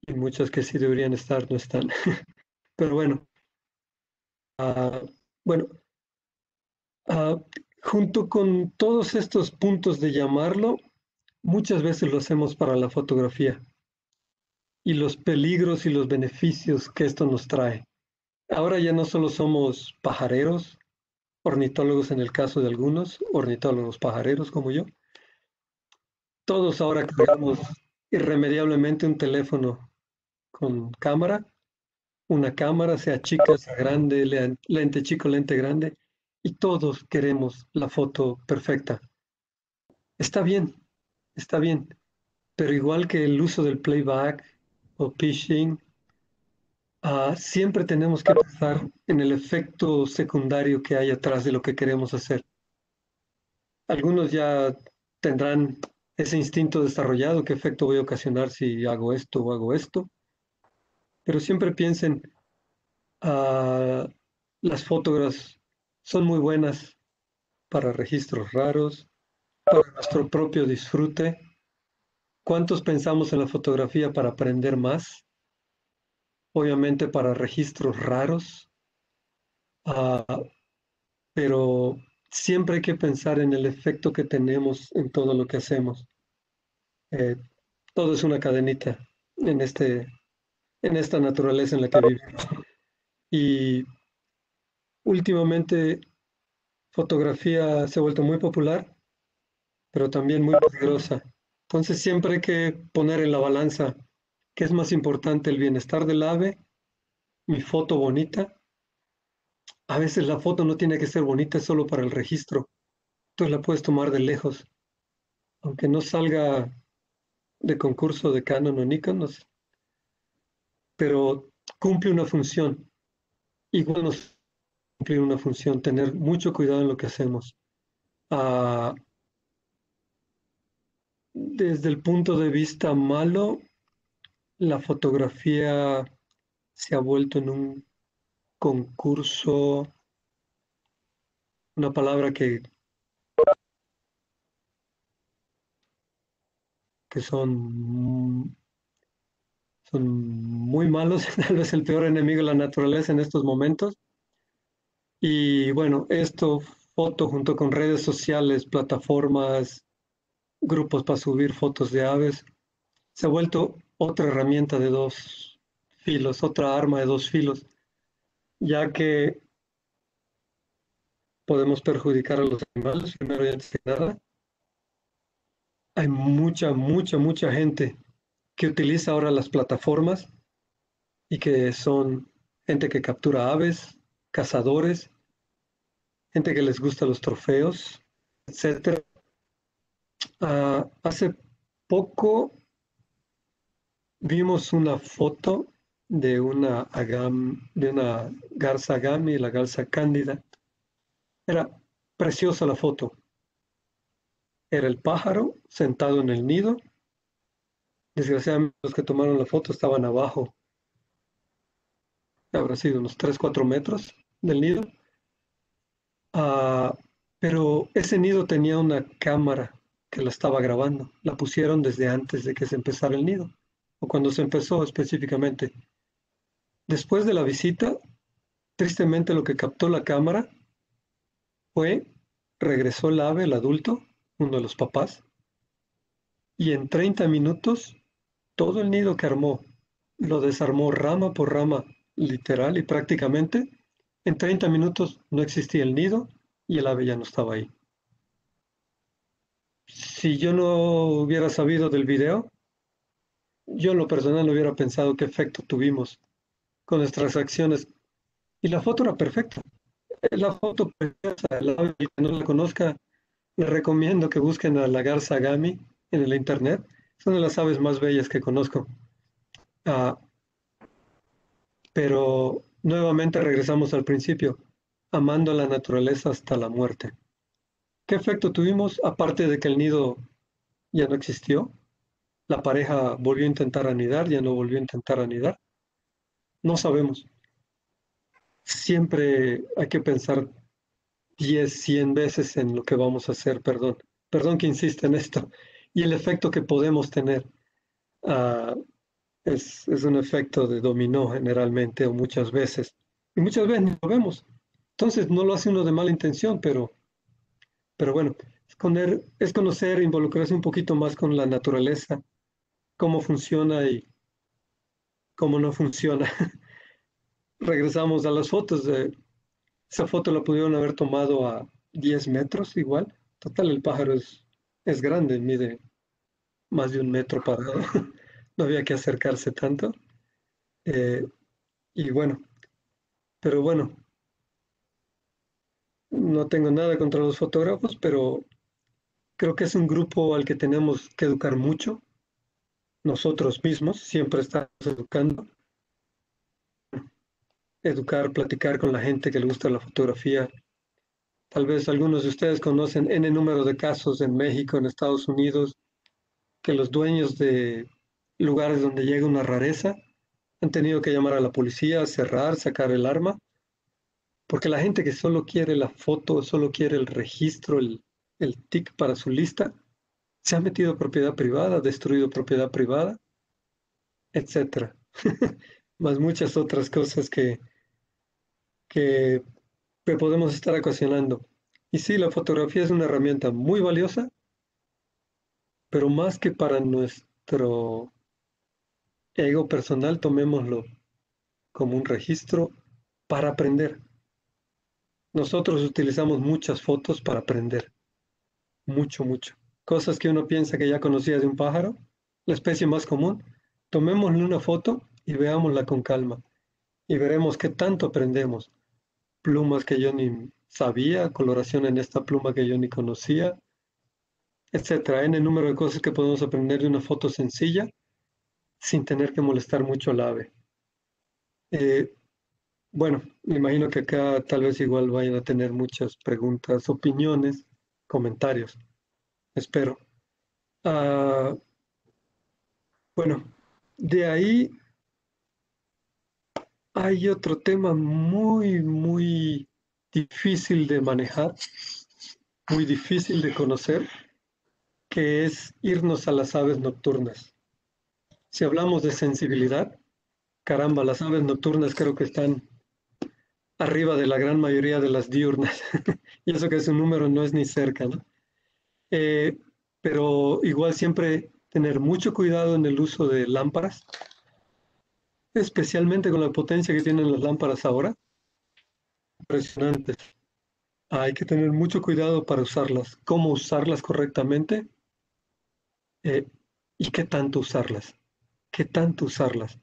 y muchas que sí deberían estar no están. Pero bueno, uh, bueno, uh, junto con todos estos puntos de llamarlo, muchas veces lo hacemos para la fotografía y los peligros y los beneficios que esto nos trae. Ahora ya no solo somos pajareros, ornitólogos en el caso de algunos, ornitólogos pajareros como yo. Todos ahora cargamos irremediablemente un teléfono con cámara, una cámara, sea chica, sea grande, lente chico, lente grande, y todos queremos la foto perfecta. Está bien, está bien, pero igual que el uso del playback o pitching, ah, siempre tenemos que pensar en el efecto secundario que hay atrás de lo que queremos hacer. Algunos ya tendrán ese instinto desarrollado, qué efecto voy a ocasionar si hago esto o hago esto, pero siempre piensen, uh, las fotógrafas son muy buenas para registros raros, para nuestro propio disfrute. ¿Cuántos pensamos en la fotografía para aprender más? Obviamente para registros raros, ah, pero siempre hay que pensar en el efecto que tenemos en todo lo que hacemos. Eh, todo es una cadenita en, este, en esta naturaleza en la que vivimos. Y Últimamente, fotografía se ha vuelto muy popular, pero también muy peligrosa. Entonces siempre hay que poner en la balanza qué es más importante, el bienestar del ave, mi foto bonita. A veces la foto no tiene que ser bonita solo para el registro. Entonces la puedes tomar de lejos. Aunque no salga de concurso de Canon o Nikon, pero cumple una función. Igual nos cumplir una función, tener mucho cuidado en lo que hacemos. Ah, desde el punto de vista malo, la fotografía se ha vuelto en un concurso, una palabra que, que son, son muy malos, tal vez el peor enemigo de la naturaleza en estos momentos. Y bueno, esto, foto junto con redes sociales, plataformas, grupos para subir fotos de aves, se ha vuelto otra herramienta de dos filos, otra arma de dos filos, ya que podemos perjudicar a los animales, primero y antes de nada. Hay mucha, mucha, mucha gente que utiliza ahora las plataformas y que son gente que captura aves, cazadores gente que les gusta los trofeos, etc. Ah, hace poco vimos una foto de una, garza agami, la garza cándida. Era preciosa la foto. Era el pájaro sentado en el nido. Desgraciadamente los que tomaron la foto estaban abajo. Habrá sido unos 3, 4 metros del nido Ah, pero ese nido tenía una cámara que la estaba grabando. La pusieron desde antes de que se empezara el nido, o cuando se empezó específicamente. Después de la visita, tristemente lo que captó la cámara fue, regresó el ave, el adulto, uno de los papás, y en 30 minutos todo el nido que armó lo desarmó rama por rama literal y prácticamente, en 30 minutos no existía el nido y el ave ya no estaba ahí. Si yo no hubiera sabido del video, yo en lo personal hubiera pensado qué efecto tuvimos con nuestras acciones. Y la foto era perfecta. La foto preciosa. Ave, que no la conozca, le recomiendo que busquen a la garza gami en el internet. Son de las aves más bellas que conozco. Ah, pero nuevamente regresamos al principio, amando la naturaleza hasta la muerte. ¿Qué efecto tuvimos aparte de que el nido ya no existió? La pareja volvió a intentar anidar, ya no volvió a intentar anidar. No sabemos. Siempre hay que pensar 10, 100 veces en lo que vamos a hacer, perdón. Perdón que insiste en esto. Y el efecto que podemos tener. Uh, es, un efecto de dominó generalmente o muchas veces. Y muchas veces no lo vemos. Entonces no lo hace uno de mala intención, pero, pero bueno, es conocer, involucrarse un poquito más con la naturaleza, cómo funciona y cómo no funciona. Regresamos a las fotos. De, esa foto la pudieron haber tomado a 10 metros igual. Total, el pájaro es, es grande, mide más de un metro parado. no había que acercarse tanto. Eh, y bueno, pero bueno, no tengo nada contra los fotógrafos, pero creo que es un grupo al que tenemos que educar mucho. Nosotros mismos siempre estamos educando. Educar, platicar con la gente que le gusta la fotografía. Tal vez algunos de ustedes conocen N número de casos en México, en Estados Unidos, que los dueños de lugares donde llega una rareza, han tenido que llamar a la policía, cerrar, sacar el arma, porque la gente que solo quiere la foto, solo quiere el registro, el, el TIC para su lista, se ha metido propiedad privada, destruido propiedad privada, etcétera. Más muchas otras cosas que, que, que podemos estar ocasionando. Y sí, la fotografía es una herramienta muy valiosa, pero más que para nuestro ego personal, tomémoslo como un registro para aprender. Nosotros utilizamos muchas fotos para aprender. Mucho, mucho. Cosas que uno piensa que ya conocía de un pájaro, la especie más común. Tomémosle una foto y veámosla con calma. Y veremos qué tanto aprendemos. Plumas que yo ni sabía, coloración en esta pluma que yo ni conocía, etcétera. En el número de cosas que podemos aprender de una foto sencilla sin tener que molestar mucho al ave. Eh, bueno, me imagino que acá tal vez igual vayan a tener muchas preguntas, opiniones, comentarios. Espero. Ah, bueno, de ahí hay otro tema muy, muy difícil de manejar, muy difícil de conocer, que es irnos a las aves nocturnas. Si hablamos de sensibilidad, caramba, las aves nocturnas creo que están arriba de la gran mayoría de las diurnas. y eso que su número no es ni cerca, ¿no? Eh, pero igual siempre tener mucho cuidado en el uso de lámparas, especialmente con la potencia que tienen las lámparas ahora. Impresionantes. Hay que tener mucho cuidado para usarlas, cómo usarlas correctamente eh, y qué tanto usarlas qué tanto usarlas.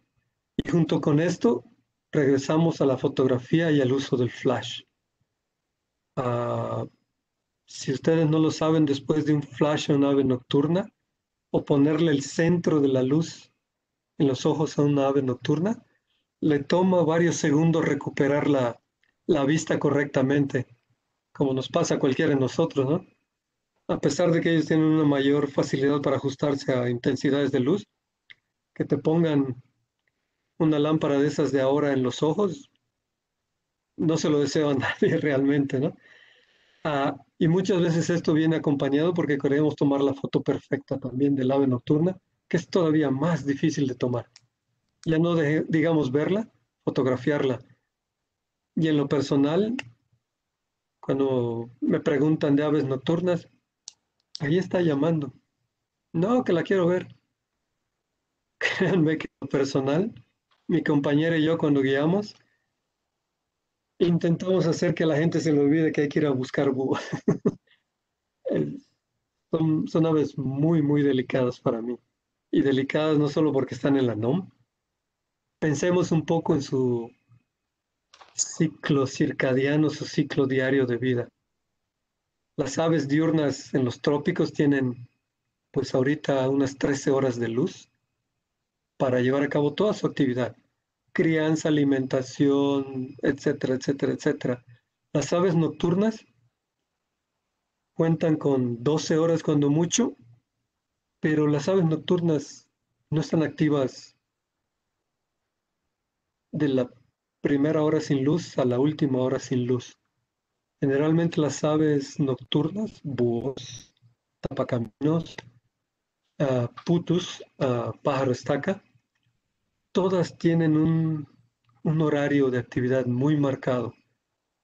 Y junto con esto, regresamos a la fotografía y al uso del flash. Ah, si ustedes no lo saben, después de un flash a una ave nocturna, o ponerle el centro de la luz en los ojos a una ave nocturna, le toma varios segundos recuperar la, la vista correctamente, como nos pasa a cualquiera de nosotros, ¿no? A pesar de que ellos tienen una mayor facilidad para ajustarse a intensidades de luz, que te pongan una lámpara de esas de ahora en los ojos, no se lo deseo a nadie realmente, ¿no? Ah, y muchas veces esto viene acompañado porque queremos tomar la foto perfecta también del ave nocturna, que es todavía más difícil de tomar. Ya no digamos verla, fotografiarla. Y en lo personal, cuando me preguntan de aves nocturnas, ahí está llamando. No, que la quiero ver. Que lo personal mi compañera y yo cuando guiamos, intentamos hacer que la gente se le olvide que hay que ir a buscar búhos. son, son aves muy, muy delicadas para mí. Y delicadas no solo porque están en la NOM. Pensemos un poco en su ciclo circadiano, su ciclo diario de vida. Las aves diurnas en los trópicos tienen, pues ahorita, unas 13 horas de luz para llevar a cabo toda su actividad crianza, alimentación, etcétera, etcétera, etcétera. Las aves nocturnas cuentan con 12 horas cuando mucho, pero las aves nocturnas no están activas de la primera hora sin luz a la última hora sin luz. Generalmente las aves nocturnas, búhos, tapacaminos, uh, putus, uh, pájaro estaca, todas tienen un, horario de actividad muy marcado.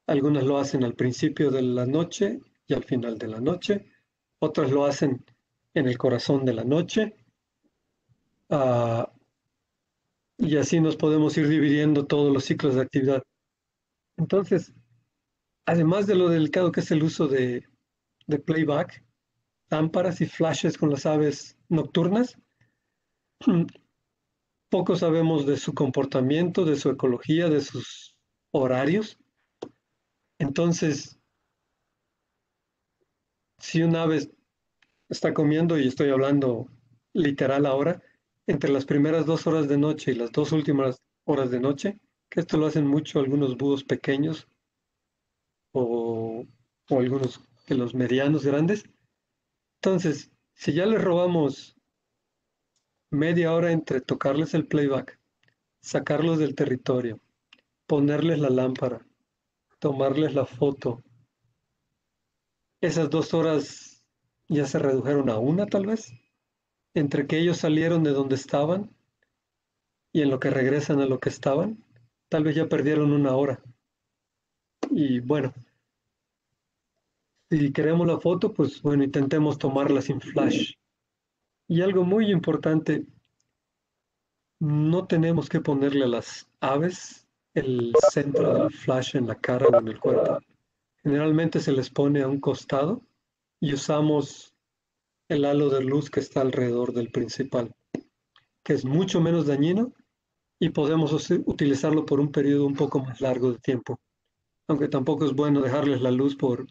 Algunas lo hacen al principio de la noche y al final de la noche, otras lo hacen en el corazón de la noche. Ah, y así nos podemos ir dividiendo todos los ciclos de actividad. Entonces, además de lo delicado que es el uso de, de playback, lámparas y flashes con las aves nocturnas, poco sabemos de su comportamiento, de su ecología, de sus horarios. Entonces, si un ave está comiendo, y estoy hablando literal ahora, entre las primeras dos horas de noche y las dos últimas horas de noche, que esto lo hacen mucho algunos búhos pequeños o, algunos de los medianos grandes. Entonces, si ya les robamos media hora entre tocarles el playback, sacarlos del territorio, ponerles la lámpara, tomarles la foto. Esas dos horas ya se redujeron a una tal vez, entre que ellos salieron de donde estaban y en lo que regresan a lo que estaban, tal vez ya perdieron una hora. Y bueno, si queremos la foto, pues bueno, intentemos tomarla sin flash. Y algo muy importante, no tenemos que ponerle a las aves el centro del flash en la cara o en el cuerpo. Generalmente se les pone a un costado y usamos el halo de luz que está alrededor del principal, que es mucho menos dañino y podemos utilizarlo por un periodo un poco más largo de tiempo. Aunque tampoco es bueno dejarles la luz por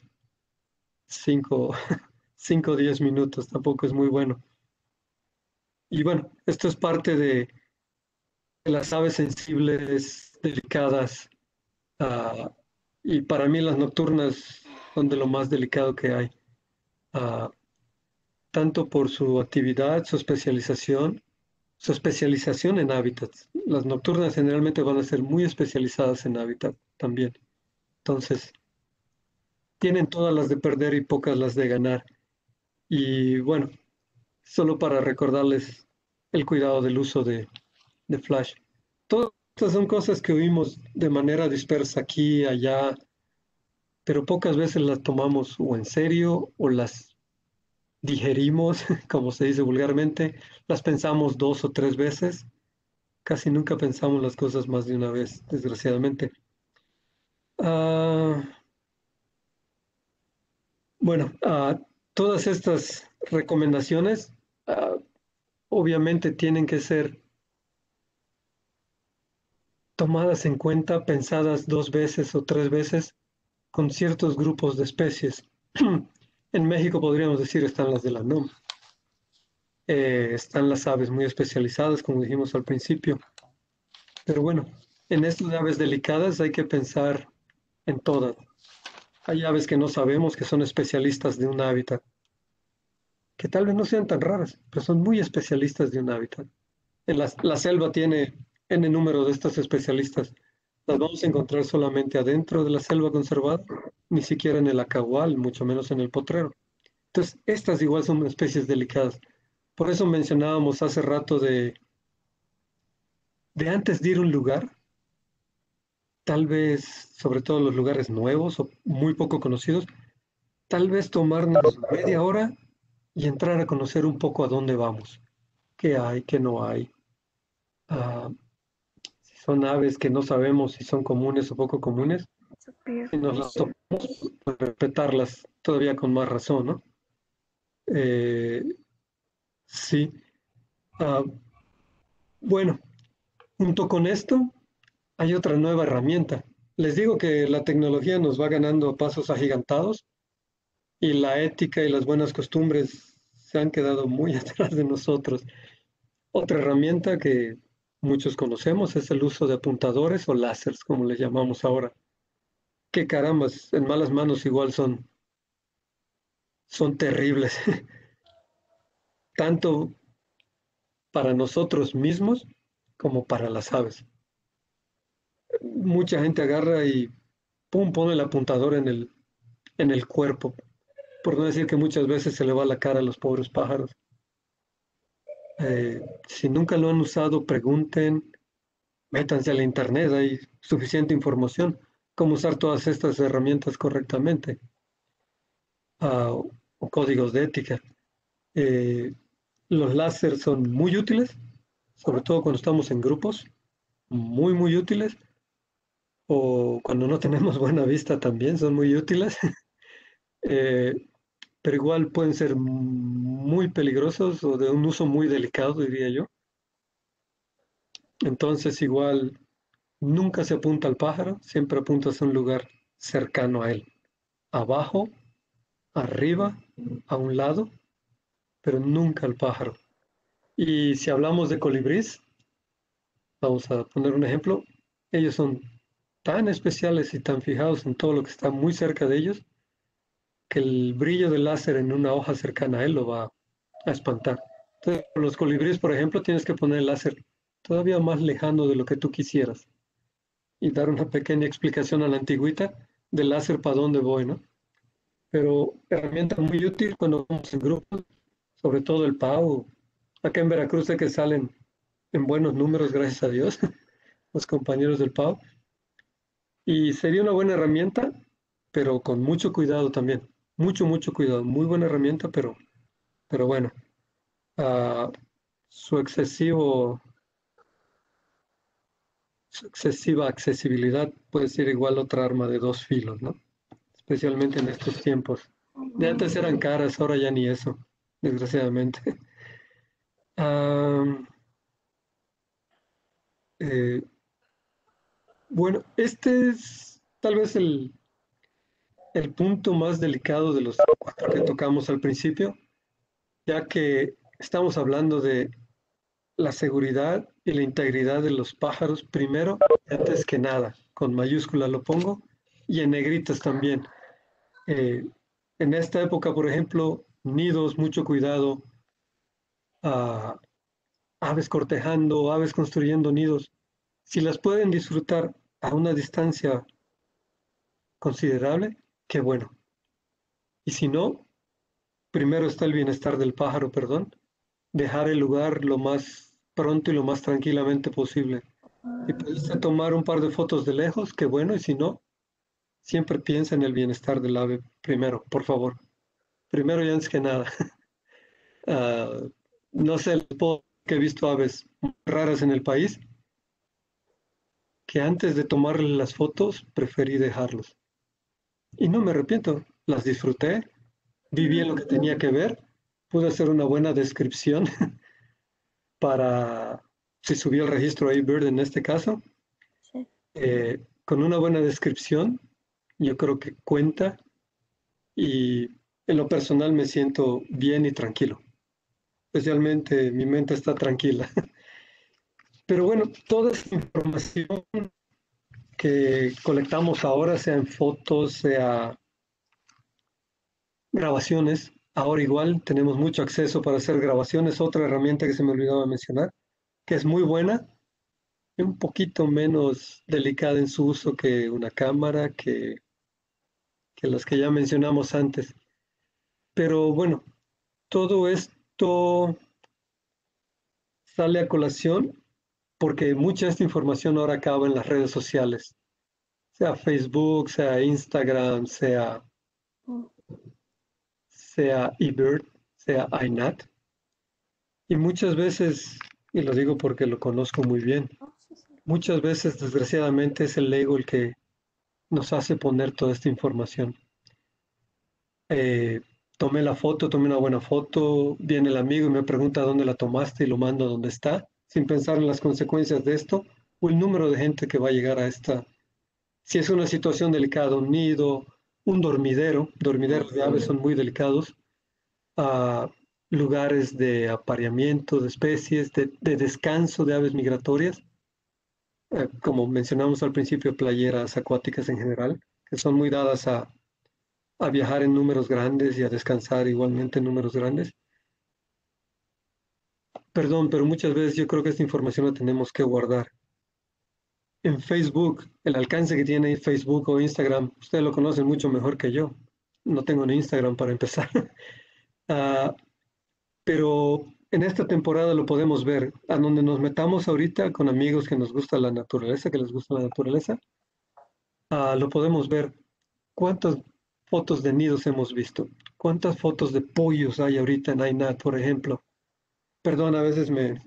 5 o 10 minutos, tampoco es muy bueno. Y bueno, esto es parte de, las aves sensibles, delicadas, ah, y para mí las nocturnas son de lo más delicado que hay, ah, tanto por su actividad, su especialización, su especialización en hábitats. Las nocturnas generalmente van a ser muy especializadas en hábitat también. Entonces, tienen todas las de perder y pocas las de ganar. Y bueno, solo para recordarles el cuidado del uso de, flash. Todas estas son cosas que oímos de manera dispersa aquí allá, pero pocas veces las tomamos o en serio o las digerimos, como se dice vulgarmente, las pensamos dos o tres veces. Casi nunca pensamos las cosas más de una vez, desgraciadamente. Ah, bueno, uh, todas estas recomendaciones Ah, obviamente tienen que ser tomadas en cuenta, pensadas dos veces o tres veces con ciertos grupos de especies. en México podríamos decir están las de la NOM. Eh, están las aves muy especializadas, como dijimos al principio. Pero bueno, en estas aves delicadas hay que pensar en todas. Hay aves que no sabemos que son especialistas de un hábitat que tal vez no sean tan raras, pero son muy especialistas de un hábitat. En la, selva tiene N número de estos especialistas. Las vamos a encontrar solamente adentro de la selva conservada, ni siquiera en el acahual, mucho menos en el potrero. Entonces, estas igual son especies delicadas. Por eso mencionábamos hace rato de, de antes de ir a un lugar, tal vez, sobre todo los lugares nuevos o muy poco conocidos, tal vez tomarnos media hora y entrar a conocer un poco a dónde vamos, qué hay, qué no hay. Ah, si son aves que no sabemos si son comunes o poco comunes, y nos las topamos, pues, respetarlas todavía con más razón, ¿no? Eh, sí. Ah, bueno, junto con esto hay otra nueva herramienta. Les digo que la tecnología nos va ganando pasos agigantados y la ética y las buenas costumbres se han quedado muy atrás de nosotros. Otra herramienta que muchos conocemos es el uso de apuntadores o láseres, como les llamamos ahora. Qué carambas, en malas manos igual son, son terribles. Tanto para nosotros mismos como para las aves. Mucha gente agarra y pum, pone el apuntador en el, en el cuerpo. Por no decir que muchas veces se le va la cara a los pobres pájaros. Eh, si nunca lo han usado, pregunten, métanse a la internet, hay suficiente información cómo usar todas estas herramientas correctamente ah, o códigos de ética. Eh, los láser son muy útiles, sobre todo cuando estamos en grupos, muy, muy útiles, o cuando no tenemos buena vista también son muy útiles. Eh, pero igual pueden ser muy peligrosos o de un uso muy delicado, diría yo. Entonces igual nunca se apunta al pájaro, siempre apuntas a un lugar cercano a él, abajo, arriba, a un lado, pero nunca al pájaro. Y si hablamos de colibrís, vamos a poner un ejemplo, ellos son tan especiales y tan fijados en todo lo que está muy cerca de ellos, que el brillo del láser en una hoja cercana a él lo va a espantar. Entonces, los colibríes, por ejemplo, tienes que poner el láser todavía más lejano de lo que tú quisieras y dar una pequeña explicación a la antigüita del láser para dónde voy, ¿no? Pero herramienta muy útil cuando vamos en grupo, sobre todo el PAU. Acá en Veracruz sé que salen en buenos números, gracias a Dios, los compañeros del PAU. Y sería una buena herramienta, pero con mucho cuidado también mucho, mucho cuidado. Muy buena herramienta, pero, pero bueno, uh, su excesivo su excesiva accesibilidad puede ser igual otra arma de dos filos, ¿no? Especialmente en estos tiempos. De antes eran caras, ahora ya ni eso, desgraciadamente. eh, bueno, este es tal vez el, el punto más delicado de los cuatro que tocamos al principio, ya que estamos hablando de la seguridad y la integridad de los pájaros primero, antes que nada, con mayúscula lo pongo, y en negritas también. Eh, en esta época, por ejemplo, nidos, mucho cuidado, ah, aves cortejando, aves construyendo nidos, si las pueden disfrutar a una distancia considerable, qué bueno. Y si no, primero está el bienestar del pájaro, perdón, dejar el lugar lo más pronto y lo más tranquilamente posible. Y pudiste tomar un par de fotos de lejos, qué bueno, y si no, siempre piensa en el bienestar del ave primero, por favor. Primero y antes que nada. Ah, no sé, que he visto aves raras en el país, que antes de tomarle las fotos preferí dejarlos. Y no me arrepiento, las disfruté, viví en lo que tenía que ver, pude hacer una buena descripción para, si subí el registro Bird en este caso, eh, con una buena descripción, yo creo que cuenta y en lo personal me siento bien y tranquilo. Especialmente mi mente está tranquila. Pero bueno, toda esa información que colectamos ahora, sea en fotos, sea grabaciones. Ahora igual tenemos mucho acceso para hacer grabaciones. Otra herramienta que se me olvidaba mencionar, que es muy buena, y un poquito menos delicada en su uso que una cámara, que, que las que ya mencionamos antes. Pero bueno, todo esto sale a colación porque mucha esta información ahora acaba en las redes sociales, sea Facebook, sea Instagram, sea, sea eBird, sea iNat. Y muchas veces, y lo digo porque lo conozco muy bien, muchas veces, desgraciadamente, es el ego el que nos hace poner toda esta información. Eh, tomé la foto, tomé una buena foto, viene el amigo y me pregunta dónde la tomaste y lo mando a donde está, sin pensar en las consecuencias de esto o el número de gente que va a llegar a esta. Si es una situación delicada, un nido, un dormidero, dormideros de aves son muy delicados, a lugares de apareamiento de especies, de, descanso de aves migratorias, eh, como mencionamos al principio, playeras acuáticas en general, que son muy dadas a, a viajar en números grandes y a descansar igualmente en números grandes. Perdón, pero muchas veces yo creo que esta información la tenemos que guardar. En Facebook, el alcance que tiene Facebook o Instagram, ustedes lo conocen mucho mejor que yo. No tengo ni Instagram para empezar. Ah, pero en esta temporada lo podemos ver, a donde nos metamos ahorita con amigos que nos gusta la naturaleza, que les gusta la naturaleza, ah, lo podemos ver. ¿Cuántos fotos de nidos hemos visto? ¿Cuántas fotos de pollos hay ahorita en AINAT, por ejemplo? Perdón, a veces me,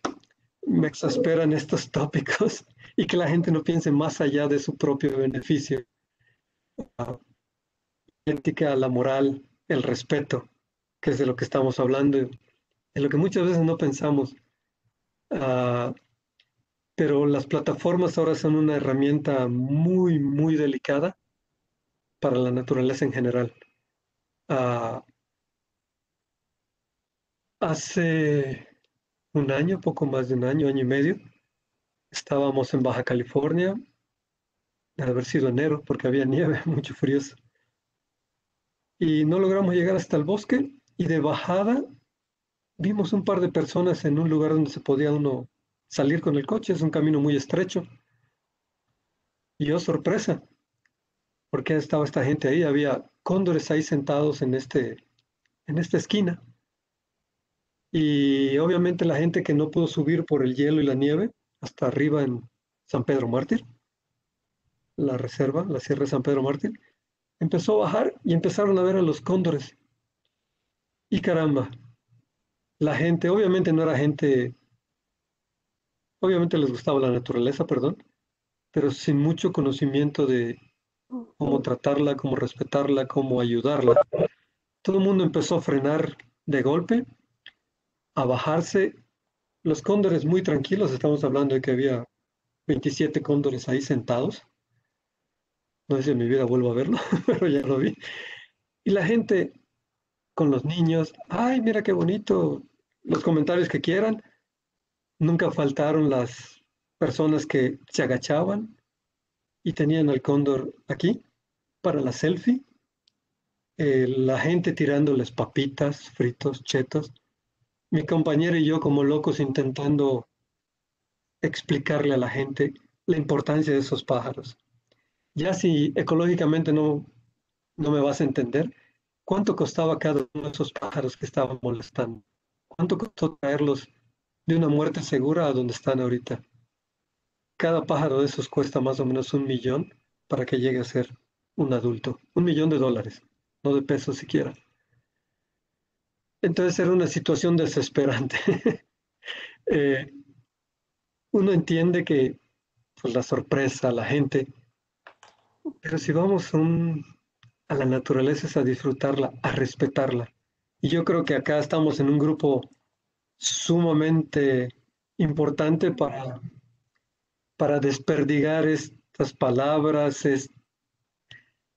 exasperan estos tópicos y que la gente no piense más allá de su propio beneficio. La ética, la moral, el respeto, que es de lo que estamos hablando, en lo que muchas veces no pensamos. Ah, pero las plataformas ahora son una herramienta muy, muy delicada para la naturaleza en general. Ah, hace un año, poco más de un año, año y medio, estábamos en Baja California, de haber sido enero, porque había nieve, mucho frío. Y no logramos llegar hasta el bosque y de bajada vimos un par de personas en un lugar donde se podía uno salir con el coche, es un camino muy estrecho. Y yo sorpresa, porque estaba esta gente ahí, había cóndores ahí sentados en, este, en esta esquina. Y obviamente la gente que no pudo subir por el hielo y la nieve hasta arriba en San Pedro Mártir, la reserva, la Sierra de San Pedro Mártir, empezó a bajar y empezaron a ver a los cóndores. Y caramba, la gente, obviamente no era gente, obviamente les gustaba la naturaleza, perdón, pero sin mucho conocimiento de cómo tratarla, cómo respetarla, cómo ayudarla. Todo el mundo empezó a frenar de golpe, a bajarse. Los cóndores muy tranquilos, estamos hablando de que había 27 cóndores ahí sentados. No sé si en mi vida vuelvo a verlo, pero ya lo vi. Y la gente con los niños, ay, mira qué bonito, los comentarios que quieran. Nunca faltaron las personas que se agachaban y tenían al cóndor aquí para la selfie. Eh, la gente tirándoles papitas, fritos, chetos. Mi compañero y yo como locos intentando explicarle a la gente la importancia de esos pájaros. Ya si ecológicamente no, no me vas a entender, ¿cuánto costaba cada uno de esos pájaros que estaban molestando? ¿Cuánto costó traerlos de una muerte segura a donde están ahorita? Cada pájaro de esos cuesta más o menos un millón para que llegue a ser un adulto. Un millón de dólares, no de pesos siquiera. Entonces era una situación desesperante. Eh, uno entiende que pues, la sorpresa, la gente, pero si vamos a la naturaleza es a disfrutarla, a respetarla. Y yo creo que acá estamos en un grupo sumamente importante para, para desperdigar estas palabras,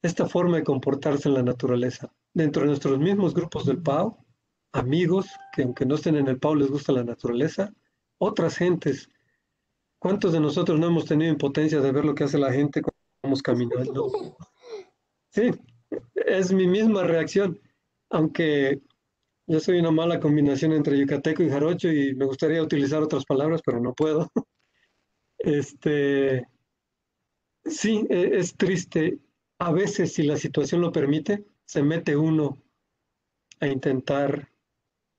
esta forma de comportarse en la naturaleza. Dentro de nuestros mismos grupos del PAO, amigos que aunque no estén en el PAO les gusta la naturaleza, otras gentes. ¿Cuántos de nosotros no hemos tenido impotencia de ver lo que hace la gente cuando vamos caminando? Sí, es mi misma reacción, aunque yo soy una mala combinación entre yucateco y jarocho y me gustaría utilizar otras palabras, pero no puedo. Este, sí, e, es triste. A veces, si la situación lo permite, se mete uno a intentar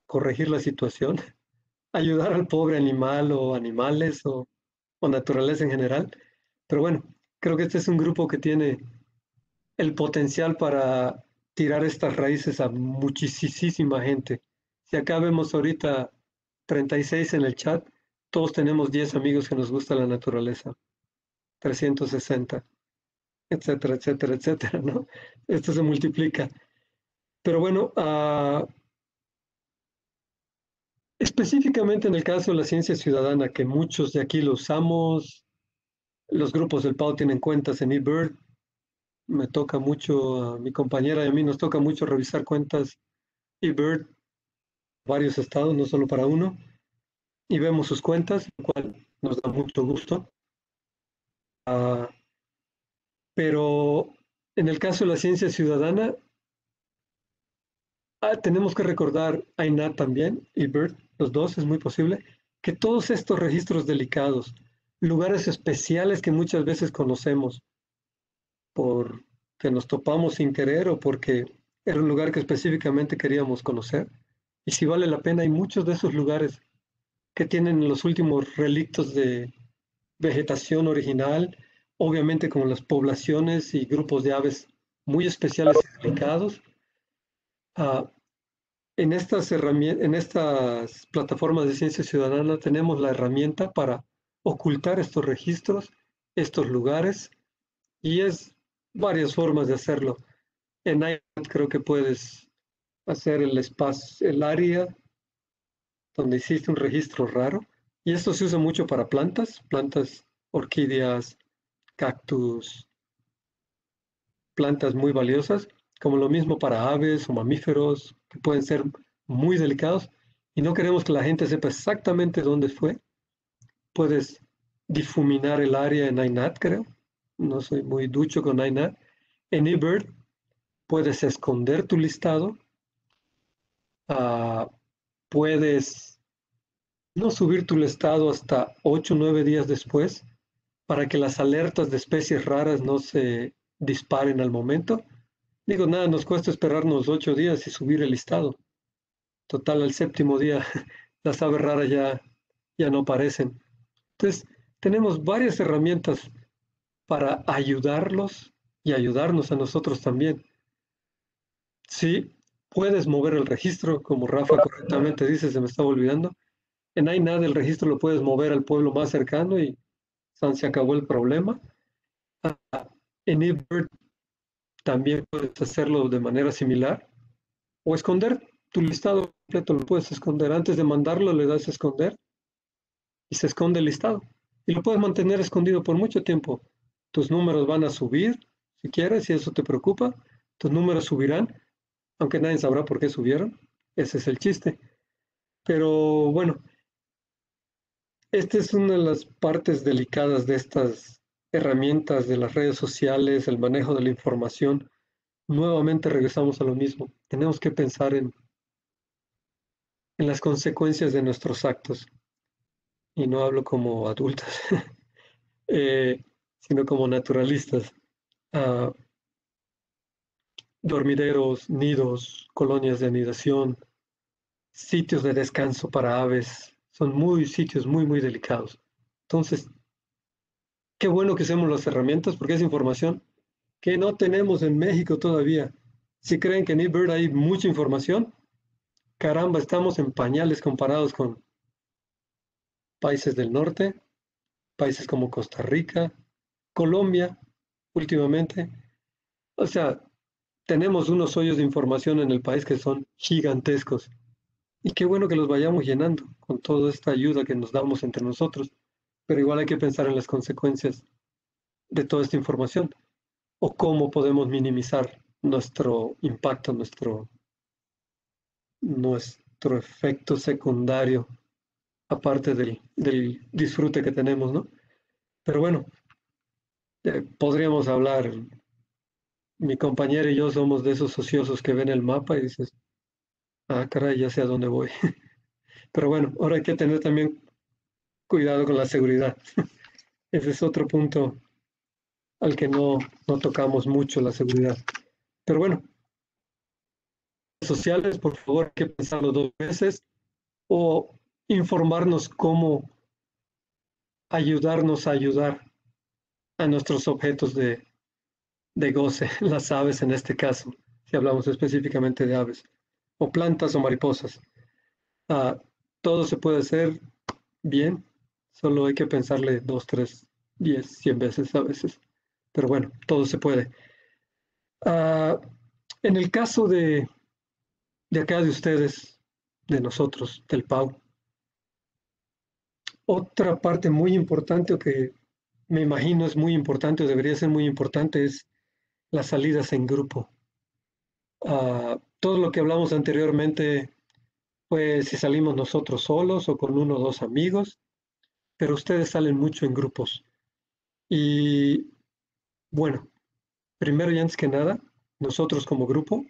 corregir la situación, ayudar al pobre animal o animales o, naturaleza en general. Pero bueno, creo que este es un grupo que tiene el potencial para tirar estas raíces a muchísima gente. Si acá vemos ahorita 36 en el chat, todos tenemos 10 amigos que nos gusta la naturaleza. 360, etcétera, etcétera, etcétera, ¿no? Esto se multiplica. Pero bueno, uh, específicamente en el caso de la ciencia ciudadana, que muchos de aquí lo usamos, los grupos del PAO tienen cuentas en eBird, me toca mucho, a mi compañera y a mí nos toca mucho revisar cuentas eBird, varios estados, no solo para uno, y vemos sus cuentas, lo cual nos da mucho gusto. Uh, pero en el caso de la ciencia ciudadana, ah, tenemos que recordar a INAT también y BIRD, los dos, es muy posible, que todos estos registros delicados, lugares especiales que muchas veces conocemos por que nos topamos sin querer o porque era un lugar que específicamente queríamos conocer. Y si vale la pena, hay muchos de esos lugares que tienen los últimos relictos de vegetación original, obviamente con las poblaciones y grupos de aves muy especiales y delicados. Uh, en, estas en estas plataformas de ciencia ciudadana tenemos la herramienta para ocultar estos registros, estos lugares, y es varias formas de hacerlo. En iPad creo que puedes hacer el espacio, el área donde hiciste un registro raro, y esto se usa mucho para plantas, plantas, orquídeas, cactus, plantas muy valiosas, como lo mismo para aves o mamíferos que pueden ser muy delicados y no queremos que la gente sepa exactamente dónde fue. Puedes difuminar el área en INAT, creo. No soy muy ducho con INAT. En eBird puedes esconder tu listado. Uh, puedes no subir tu listado hasta 8 o 9 días después para que las alertas de especies raras no se disparen al momento. Digo, nada, nos cuesta esperarnos ocho días y subir el listado. Total, al séptimo día las aves raras ya, ya no aparecen. Entonces, tenemos varias herramientas para ayudarlos y ayudarnos a nosotros también. Sí, puedes mover el registro, como Rafa correctamente dice, se me estaba olvidando. En nada el registro lo puedes mover al pueblo más cercano y se acabó el problema. Ah, en eBird también puedes hacerlo de manera similar o esconder tu listado completo, lo puedes esconder. Antes de mandarlo le das a esconder y se esconde el listado. Y lo puedes mantener escondido por mucho tiempo. Tus números van a subir, si quieres, si eso te preocupa. Tus números subirán, aunque nadie sabrá por qué subieron. Ese es el chiste. Pero bueno, esta es una de las partes delicadas de estas herramientas de las redes sociales, el manejo de la información. Nuevamente regresamos a lo mismo. Tenemos que pensar en, en las consecuencias de nuestros actos. Y no hablo como adultos, eh, sino como naturalistas. Uh, dormideros, nidos, colonias de anidación, sitios de descanso para aves, son muy sitios muy, muy delicados. Entonces, qué bueno que usemos las herramientas porque es información que no tenemos en México todavía. Si creen que en eBird hay mucha información, caramba, estamos en pañales comparados con países del norte, países como Costa Rica, Colombia, últimamente. O sea, tenemos unos hoyos de información en el país que son gigantescos. Y qué bueno que los vayamos llenando con toda esta ayuda que nos damos entre nosotros, pero igual hay que pensar en las consecuencias de toda esta información o cómo podemos minimizar nuestro impacto, nuestro, nuestro efecto secundario, aparte del, disfrute que tenemos, ¿no? Pero bueno, eh, podríamos hablar, mi compañera y yo somos de esos ociosos que ven el mapa y dices, Ah, caray, ya sé a dónde voy. Pero bueno, ahora hay que tener también cuidado con la seguridad. Ese es otro punto al que no, no tocamos mucho la seguridad. Pero bueno, sociales, por favor, hay que pensarlo dos veces o informarnos cómo ayudarnos a ayudar a nuestros objetos de, de goce, las aves en este caso, si hablamos específicamente de aves o plantas o mariposas. Ah, todo se puede hacer bien, solo hay que pensarle dos, tres 10, 100 veces a veces. Pero bueno, todo se puede. Ah, en el caso de, de acá de ustedes, de nosotros, del PAU, otra parte muy importante o que me imagino es muy importante o debería ser muy importante es las salidas en grupo. Ah, todo lo que hablamos anteriormente, pues si salimos nosotros solos o con uno o dos amigos, pero ustedes salen mucho en grupos. Y bueno, primero y antes que nada, nosotros como grupo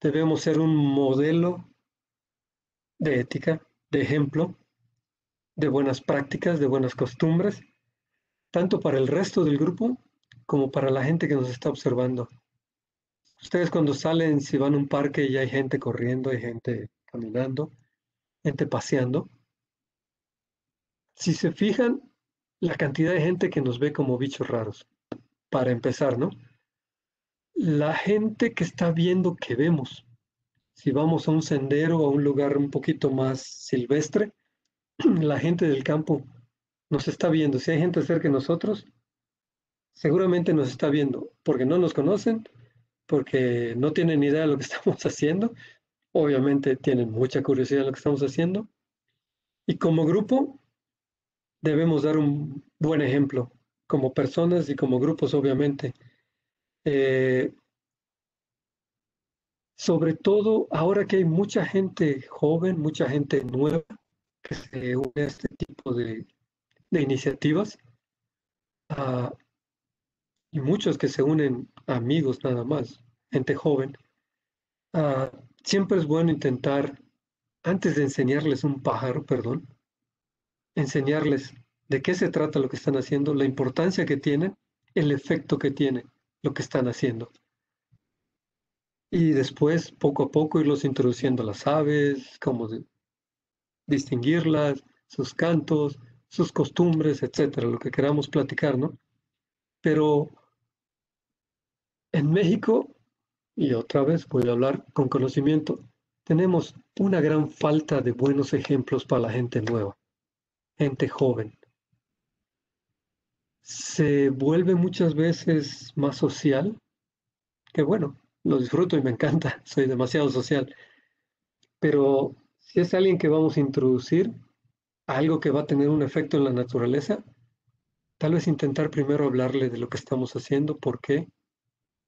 debemos ser un modelo de ética, de ejemplo, de buenas prácticas, de buenas costumbres, tanto para el resto del grupo como para la gente que nos está observando. Ustedes cuando salen, si van a un parque y hay gente corriendo, hay gente caminando, gente paseando, si se fijan la cantidad de gente que nos ve como bichos raros, para empezar, ¿no? La gente que está viendo que vemos, si vamos a un sendero o a un lugar un poquito más silvestre, la gente del campo nos está viendo. Si hay gente cerca de nosotros, seguramente nos está viendo, porque no nos conocen, porque no tienen idea de lo que estamos haciendo. Obviamente tienen mucha curiosidad de lo que estamos haciendo. Y como grupo debemos dar un buen ejemplo, como personas y como grupos, obviamente. Eh, sobre todo ahora que hay mucha gente joven, mucha gente nueva que se une a este tipo de, iniciativas, ah, y muchos que se unen amigos nada más, gente joven, ah, siempre es bueno intentar, antes de enseñarles un pájaro, perdón, enseñarles de qué se trata lo que están haciendo, la importancia que tiene, el efecto que tiene lo que están haciendo. Y después, poco a poco, irlos introduciendo las aves, cómo distinguirlas, sus cantos, sus costumbres, etcétera, lo que queramos platicar, ¿no? Pero en México, y otra vez voy a hablar con conocimiento, tenemos una gran falta de buenos ejemplos para la gente nueva, gente joven. Se vuelve muchas veces más social, que bueno, lo disfruto y me encanta, soy demasiado social, pero si es alguien que vamos a introducir, algo que va a tener un efecto en la naturaleza, tal vez intentar primero hablarle de lo que estamos haciendo, por qué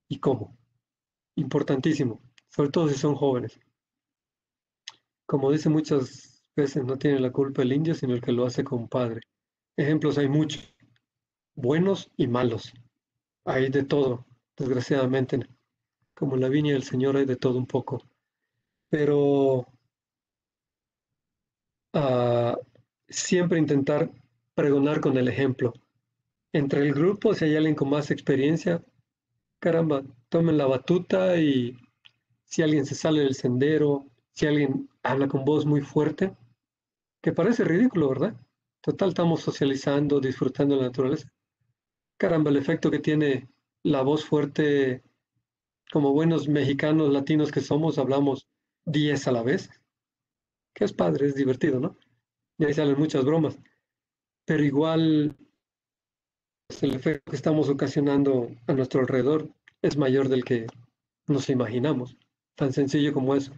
y cómo. Importantísimo, sobre todo si son jóvenes. Como dice muchas veces, no tiene la culpa el indio, sino el que lo hace con padre. Ejemplos hay muchos, buenos y malos. Hay de todo, desgraciadamente. Como la viña del Señor hay de todo un poco. Pero uh, siempre intentar pregonar con el ejemplo. Entre el grupo, si hay alguien con más experiencia, caramba, tomen la batuta y si alguien se sale del sendero, si alguien habla con voz muy fuerte, que parece ridículo, ¿verdad? Total, estamos socializando, disfrutando de la naturaleza. Caramba, el efecto que tiene la voz fuerte, como buenos mexicanos latinos que somos, hablamos 10 a la vez, que es padre, es divertido, ¿no? y ahí salen muchas bromas. Pero igual pues, el efecto que estamos ocasionando a nuestro alrededor es mayor del que nos imaginamos. Tan sencillo como eso.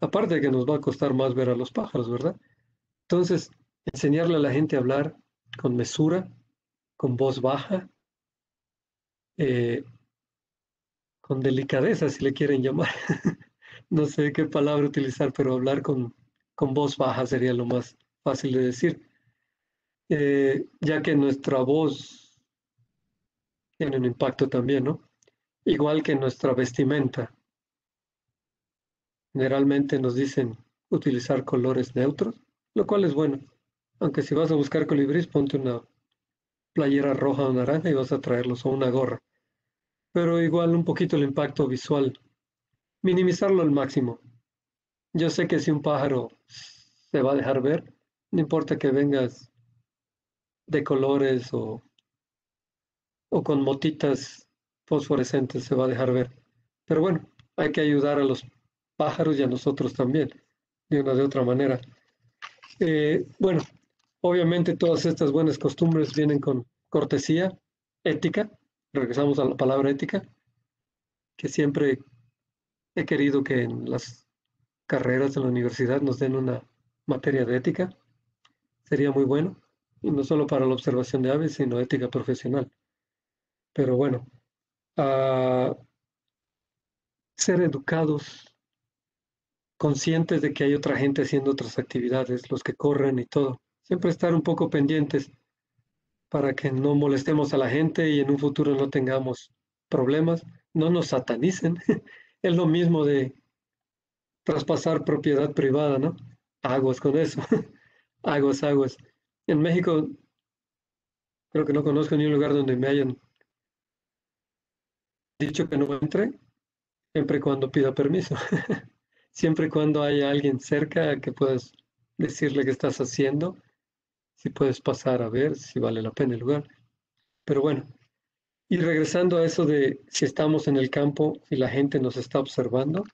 Aparte de que nos va a costar más ver a los pájaros, ¿verdad? Entonces, enseñarle a la gente a hablar con mesura, con voz baja, eh, con delicadeza, si le quieren llamar. no sé qué palabra utilizar, pero hablar con, con voz baja sería lo más fácil de decir, eh, ya que nuestra voz tiene un impacto también, ¿no? Igual que nuestra vestimenta. Generalmente nos dicen utilizar colores neutros, lo cual es bueno. Aunque si vas a buscar colibríes, ponte una playera roja o naranja y vas a traerlos o una gorra. Pero igual un poquito el impacto visual. Minimizarlo al máximo. Yo sé que si un pájaro se va a dejar ver, no importa que vengas de colores o, o con motitas fosforescentes, se va a dejar ver. Pero bueno, hay que ayudar a los pájaros y a nosotros también, de una de otra manera. Eh, bueno, obviamente todas estas buenas costumbres vienen con, cortesía, ética, regresamos a la palabra ética, que siempre he querido que en las carreras de la universidad nos den una materia de ética. Sería muy bueno, y no solo para la observación de aves, sino ética profesional. Pero bueno, a ser educados, conscientes de que hay otra gente haciendo otras actividades, los que corren y todo. Siempre estar un poco pendientes para que no molestemos a la gente y en un futuro no tengamos problemas, no nos satanicen. es lo mismo de traspasar propiedad privada, ¿no? Aguas con eso. aguas, aguas. En México, creo que no conozco ni un lugar donde me hayan dicho que no entre, siempre cuando pida permiso. siempre y cuando haya alguien cerca que puedas decirle qué estás haciendo, si puedes pasar a ver si vale la pena el lugar. Pero bueno, y regresando a eso de si estamos en el campo y la gente nos está observando,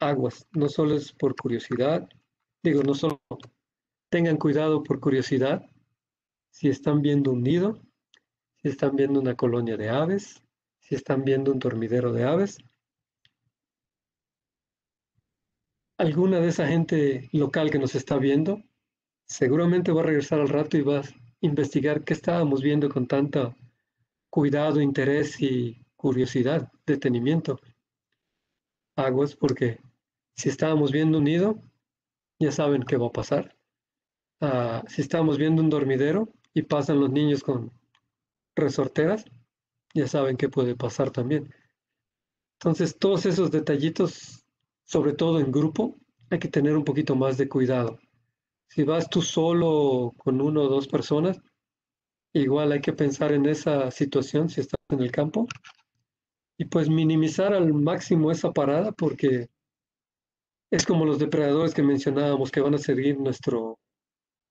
aguas, no solo es por curiosidad, digo, no solo tengan cuidado por curiosidad, si están viendo un nido, si están viendo una colonia de aves, si están viendo un dormidero de aves, alguna de esa gente local que nos está viendo, seguramente va a regresar al rato y va a investigar qué estábamos viendo con tanta cuidado, interés y curiosidad, detenimiento. Aguas porque si estábamos viendo un nido, ya saben qué va a pasar. Ah, si estábamos viendo un dormidero y pasan los niños con resorteras, ya saben qué puede pasar también. Entonces, todos esos detallitos, sobre todo en grupo, hay que tener un poquito más de cuidado. Si vas tú solo con uno o dos personas, Igual hay que pensar en esa situación si estás en el campo y pues minimizar al máximo esa parada porque es como los depredadores que mencionábamos que van a seguir nuestro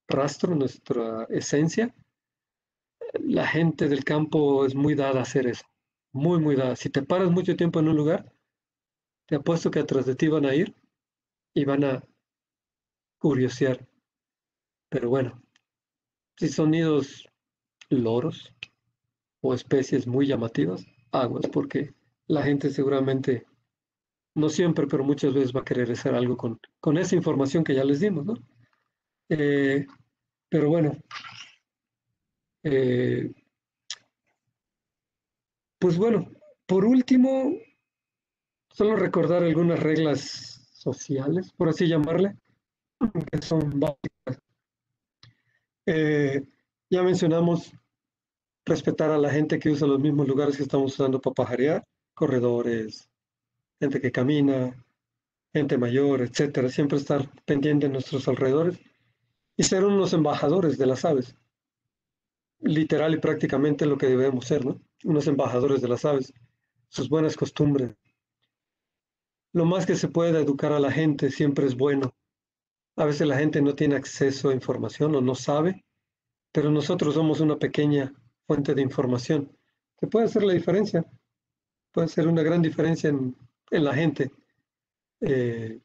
rastro, nuestra esencia. La gente del campo es muy dada a hacer eso, muy, muy dada. Si te paras mucho tiempo en un lugar, te apuesto que atrás de ti van a ir y van a curiosear. Pero bueno, si son nidos loros o especies muy llamativas, aguas, porque la gente seguramente, no siempre, pero muchas veces va a querer hacer algo con, esa información que ya les dimos, ¿no? Eh, pero bueno, eh, pues bueno, por último, solo recordar algunas reglas sociales, por así llamarle, que son básicas. Eh, ya mencionamos respetar a la gente que usa los mismos lugares que estamos usando para pajarear, corredores, gente que camina, gente mayor, etcétera. Siempre estar pendiente de nuestros alrededores y ser unos embajadores de las aves. Literal y prácticamente lo que debemos ser, ¿no? Unos embajadores de las aves, sus buenas costumbres. Lo más que se pueda educar a la gente siempre es bueno. A veces la gente no tiene acceso a información o no sabe pero nosotros somos una pequeña fuente de información que puede hacer la diferencia, puede ser una gran diferencia en, la gente. Eh,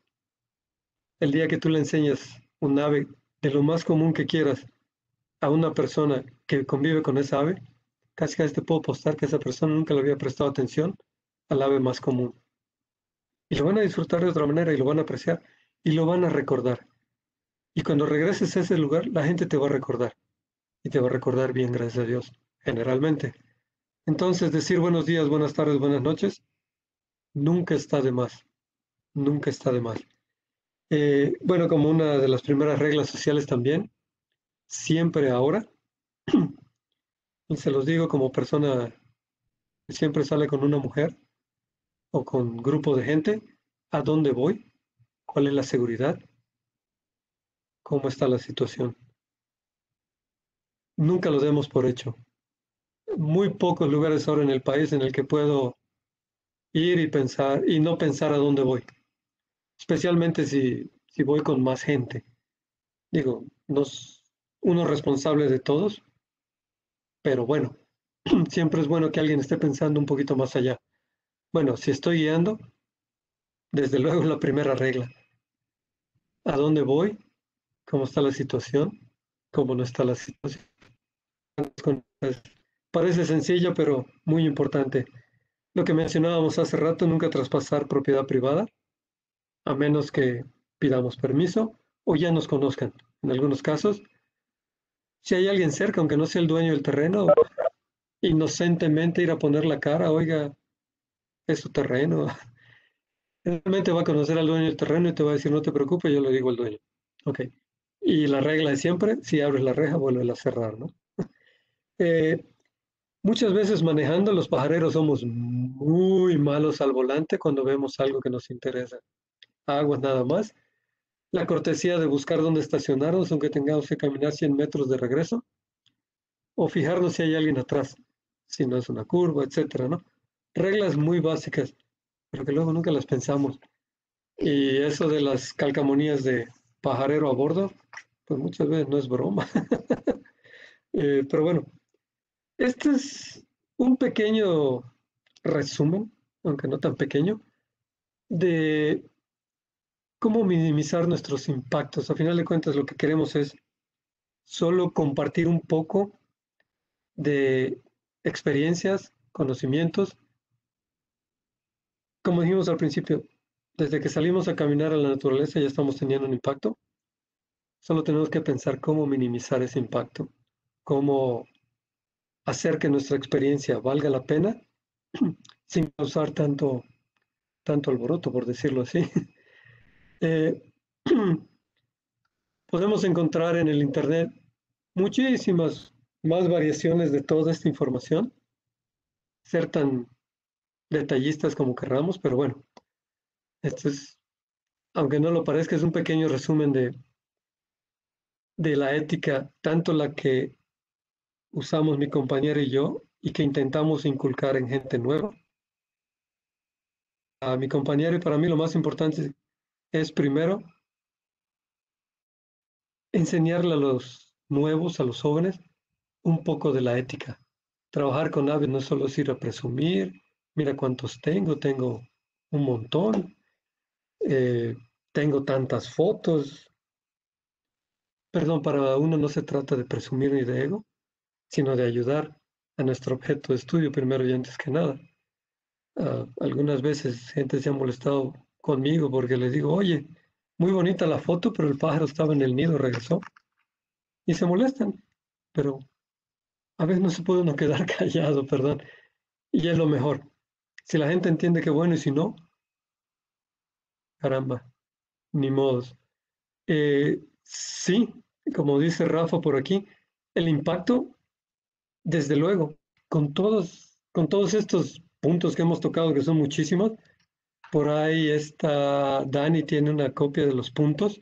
el día que tú le enseñas un ave de lo más común que quieras a una persona que convive con esa ave, casi casi te puedo postar que esa persona nunca le había prestado atención al ave más común. Y lo van a disfrutar de otra manera y lo van a apreciar y lo van a recordar. Y cuando regreses a ese lugar, la gente te va a recordar y te va a recordar bien, gracias a Dios, generalmente. Entonces, decir buenos días, buenas tardes, buenas noches, nunca está de más, nunca está de más. Eh, bueno, como una de las primeras reglas sociales también, siempre ahora, y se los digo como persona que siempre sale con una mujer o con grupo de gente, ¿a dónde voy? ¿Cuál es la seguridad? ¿Cómo está la situación? nunca lo demos por hecho. Muy pocos lugares ahora en el país en el que puedo ir y pensar y no pensar a dónde voy. Especialmente si, si voy con más gente. Digo, no uno responsable de todos, pero bueno, siempre es bueno que alguien esté pensando un poquito más allá. Bueno, si estoy guiando, desde luego la primera regla. ¿A dónde voy? ¿Cómo está la situación? ¿Cómo no está la situación? parece sencillo, pero muy importante. Lo que mencionábamos hace rato, nunca traspasar propiedad privada, a menos que pidamos permiso o ya nos conozcan. En algunos casos, si hay alguien cerca, aunque no sea el dueño del terreno, inocentemente ir a poner la cara, oiga, es su terreno. Realmente va a conocer al dueño del terreno y te va a decir, no te preocupes, yo le digo al dueño. Ok. Y la regla es siempre, si abres la reja, vuelve a cerrar, ¿no? Eh, muchas veces manejando los pajareros somos muy malos al volante cuando vemos algo que nos interesa. Aguas nada más. La cortesía de buscar dónde estacionarnos, aunque tengamos que caminar 100 metros de regreso. O fijarnos si hay alguien atrás, si no es una curva, etcétera, ¿no? Reglas muy básicas, pero que luego nunca las pensamos. Y eso de las calcamonías de pajarero a bordo, pues muchas veces no es broma. Eh, pero bueno, este es un pequeño resumen, aunque no tan pequeño, de cómo minimizar nuestros impactos. A final de cuentas, lo que queremos es solo compartir un poco de experiencias, conocimientos. Como dijimos al principio, desde que salimos a caminar a la naturaleza ya estamos teniendo un impacto. Solo tenemos que pensar cómo minimizar ese impacto, cómo hacer que nuestra experiencia valga la pena sin causar tanto, tanto alboroto, por decirlo así. Eh, podemos encontrar en el Internet muchísimas más variaciones de toda esta información, ser tan detallistas como querramos, pero bueno, esto es, aunque no lo parezca, es un pequeño resumen de, de la ética, tanto la que usamos mi compañero y yo y que intentamos inculcar en gente nueva. A mi compañero y para mí lo más importante es primero enseñarle a los nuevos, a los jóvenes, un poco de la ética. Trabajar con aves no solo ir a presumir, mira cuántos tengo, tengo un montón, eh, tengo tantas fotos. Perdón, para uno no se trata de presumir ni de ego, sino de ayudar a nuestro objeto de estudio primero y antes que nada. Ah, algunas veces gente se ha molestado conmigo porque les digo, oye, muy bonita la foto, pero el pájaro estaba en el nido, regresó. Y se molestan, pero a veces no se puede uno quedar callado, perdón. Y es lo mejor. Si la gente entiende que bueno y si no, caramba, ni modos. Eh, sí, como dice Rafa por aquí, el impacto desde luego, con todos, con todos estos puntos que hemos tocado, que son muchísimos, por ahí está Dani, tiene una copia de los puntos,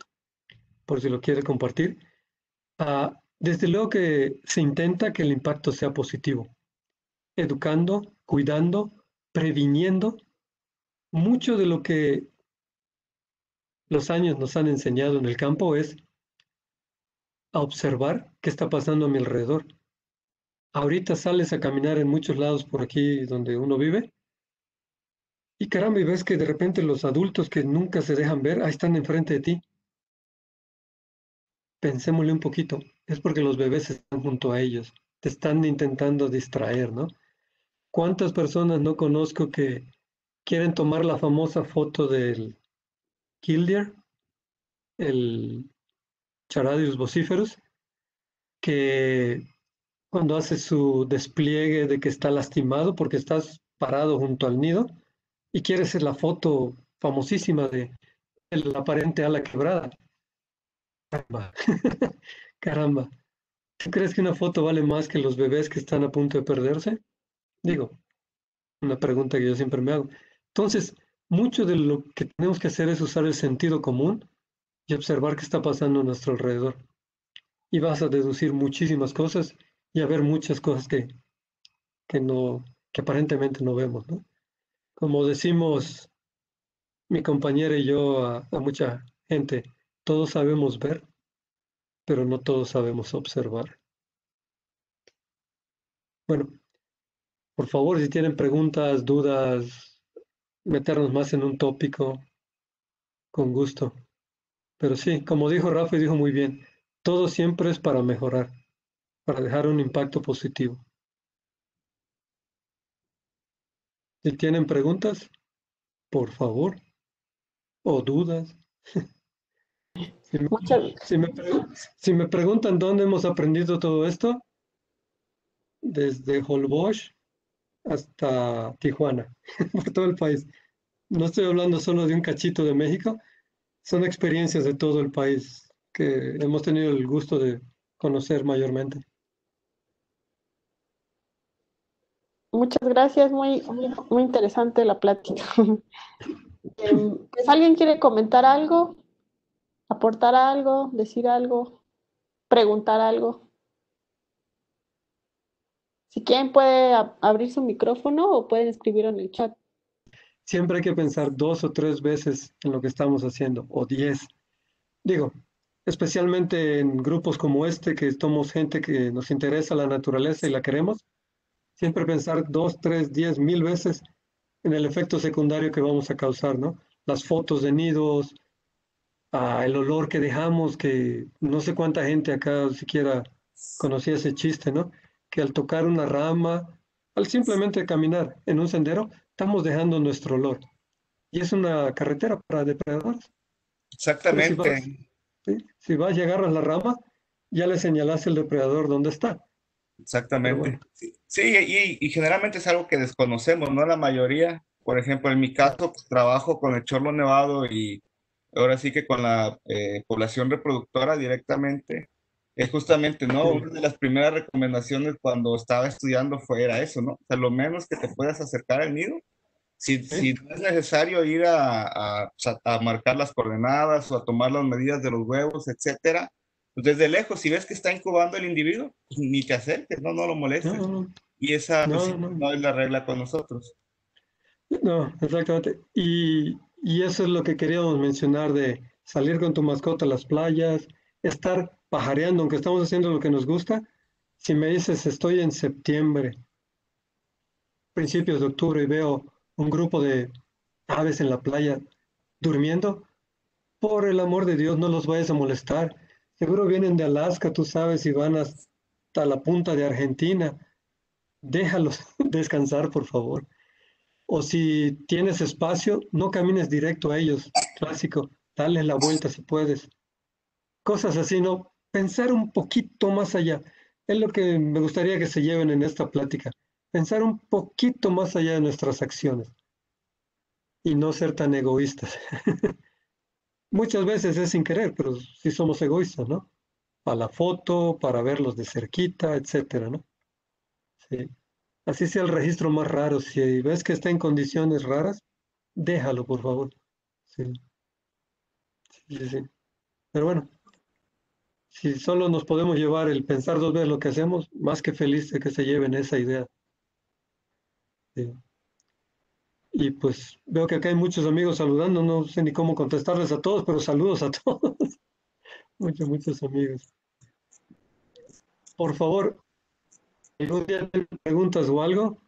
por si lo quiere compartir. Ah, desde luego que se intenta que el impacto sea positivo, educando, cuidando, previniendo. Mucho de lo que los años nos han enseñado en el campo es a observar qué está pasando a mi alrededor ahorita sales a caminar en muchos lados por aquí donde uno vive y caramba, y ves que de repente los adultos que nunca se dejan ver, ahí están enfrente de ti. Pensémosle un poquito, es porque los bebés están junto a ellos, te están intentando distraer, ¿no? ¿Cuántas personas no conozco que quieren tomar la famosa foto del Killdeer, el Charadius vociferus, que cuando hace su despliegue de que está lastimado porque estás parado junto al nido y quieres la foto famosísima de la aparente ala quebrada. Caramba. Caramba. ¿Tú crees que una foto vale más que los bebés que están a punto de perderse? Digo, una pregunta que yo siempre me hago. Entonces, mucho de lo que tenemos que hacer es usar el sentido común y observar qué está pasando a nuestro alrededor. Y vas a deducir muchísimas cosas y a ver muchas cosas que, que, no, que aparentemente no vemos. ¿no? Como decimos mi compañera y yo a, a mucha gente, todos sabemos ver, pero no todos sabemos observar. Bueno, por favor, si tienen preguntas, dudas, meternos más en un tópico, con gusto. Pero sí, como dijo Rafa y dijo muy bien, todo siempre es para mejorar. para dejar un impacto positivo. Si tienen preguntas, por favor, o dudas. si, me, preguntan dónde hemos aprendido todo esto, desde Holbox hasta Tijuana, por todo el país. No estoy hablando solo de un cachito de México, son experiencias de todo el país que hemos tenido el gusto de conocer mayormente. Muchas gracias, muy, muy, interesante la plática. Em, pues, ¿Alguien quiere comentar algo? ¿Aportar algo? ¿Decir algo? ¿Preguntar algo? Si quieren puede abrir su micrófono o pueden escribir en el chat. Siempre hay que pensar dos o tres veces en lo que estamos haciendo, o diez. Digo, especialmente en grupos como este, que somos gente que nos interesa la naturaleza y la queremos, siempre pensar dos, tres, diez, mil veces en el efecto secundario que vamos a causar, ¿no? Las fotos de nidos, ah, el olor que dejamos, que no sé cuánta gente acá siquiera conocía ese chiste, ¿no? Que al tocar una rama, al simplemente caminar en un sendero, estamos dejando nuestro olor. Y es una carretera para depredadores. Exactamente. Si vas, y agarras la rama, ya le señalas el depredador dónde está. Exactamente. Sí, y, generalmente es algo que desconocemos, ¿no? La mayoría, por ejemplo, en mi caso, pues, trabajo con el chorlo nevado y ahora sí que con la eh, población reproductora directamente. Es justamente, ¿no? Una de las primeras recomendaciones cuando estaba estudiando fue era eso, ¿no? O sea, lo menos que te puedas acercar al nido. Si, si no es necesario ir a, a, a marcar las coordenadas o a tomar las medidas de los huevos, etcétera, pues, desde lejos, si ves que está incubando el individuo, pues, ni te acerques, no, no lo molestes. y esa pues, no, es la regla con nosotros. No, exactamente. Y, y, eso es lo que queríamos mencionar de salir con tu mascota a las playas, estar pajareando, aunque estamos haciendo lo que nos gusta. Si me dices, estoy en septiembre, principios de octubre, y veo un grupo de aves en la playa durmiendo, por el amor de Dios, no los vayas a molestar Seguro vienen de Alaska, tú sabes, y van hasta la punta de Argentina. Déjalos descansar, por favor. O si tienes espacio, no camines directo a ellos. Clásico, dale la vuelta si puedes. Cosas así, ¿no? Pensar un poquito más allá. Es lo que me gustaría que se lleven en esta plática. Pensar un poquito más allá de nuestras acciones. Y no ser tan egoístas. Muchas veces es sin querer, pero sí somos egoístas, ¿no? Para la foto, para verlos de cerquita, etcétera, ¿no? Sí. Así sea el registro más raro. Si ves que está en condiciones raras, déjalo, por favor. Sí. Sí, sí. Pero bueno, si solo nos podemos llevar el pensar dos veces lo que hacemos, más que feliz de que se lleven esa idea. Y pues veo que acá hay muchos amigos saludando, no sé ni cómo contestarles a todos, pero saludos a todos. muchos, muchos amigos. Por favor, si tienen preguntas o algo,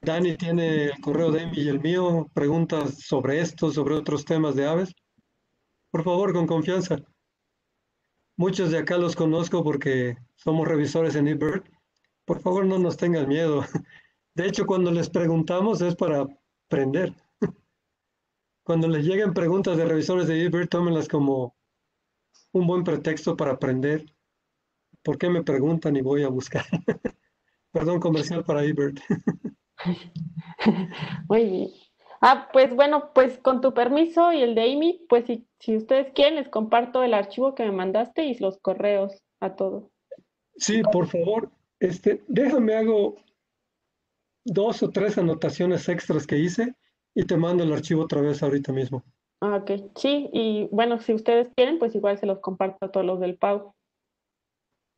Dani tiene el correo de Emi y el mío, preguntas sobre esto, sobre otros temas de aves. Por favor, con confianza. Muchos de acá los conozco porque somos revisores en eBird. Por favor, no nos tengan miedo. De hecho, cuando les preguntamos es para aprender. Cuando les lleguen preguntas de revisores de eBird, tómenlas como un buen pretexto para aprender. ¿Por qué me preguntan y voy a buscar? Perdón, comercial para eBird. Muy Ah, pues bueno, pues con tu permiso y el de Amy, pues si, si ustedes quieren, les comparto el archivo que me mandaste y los correos a todos. Sí, por favor. Este, déjame hago dos o tres anotaciones extras que hice y te mando el archivo otra vez ahorita mismo. Ah, ok, sí, y bueno, si ustedes quieren, pues igual se los comparto a todos los del PAU.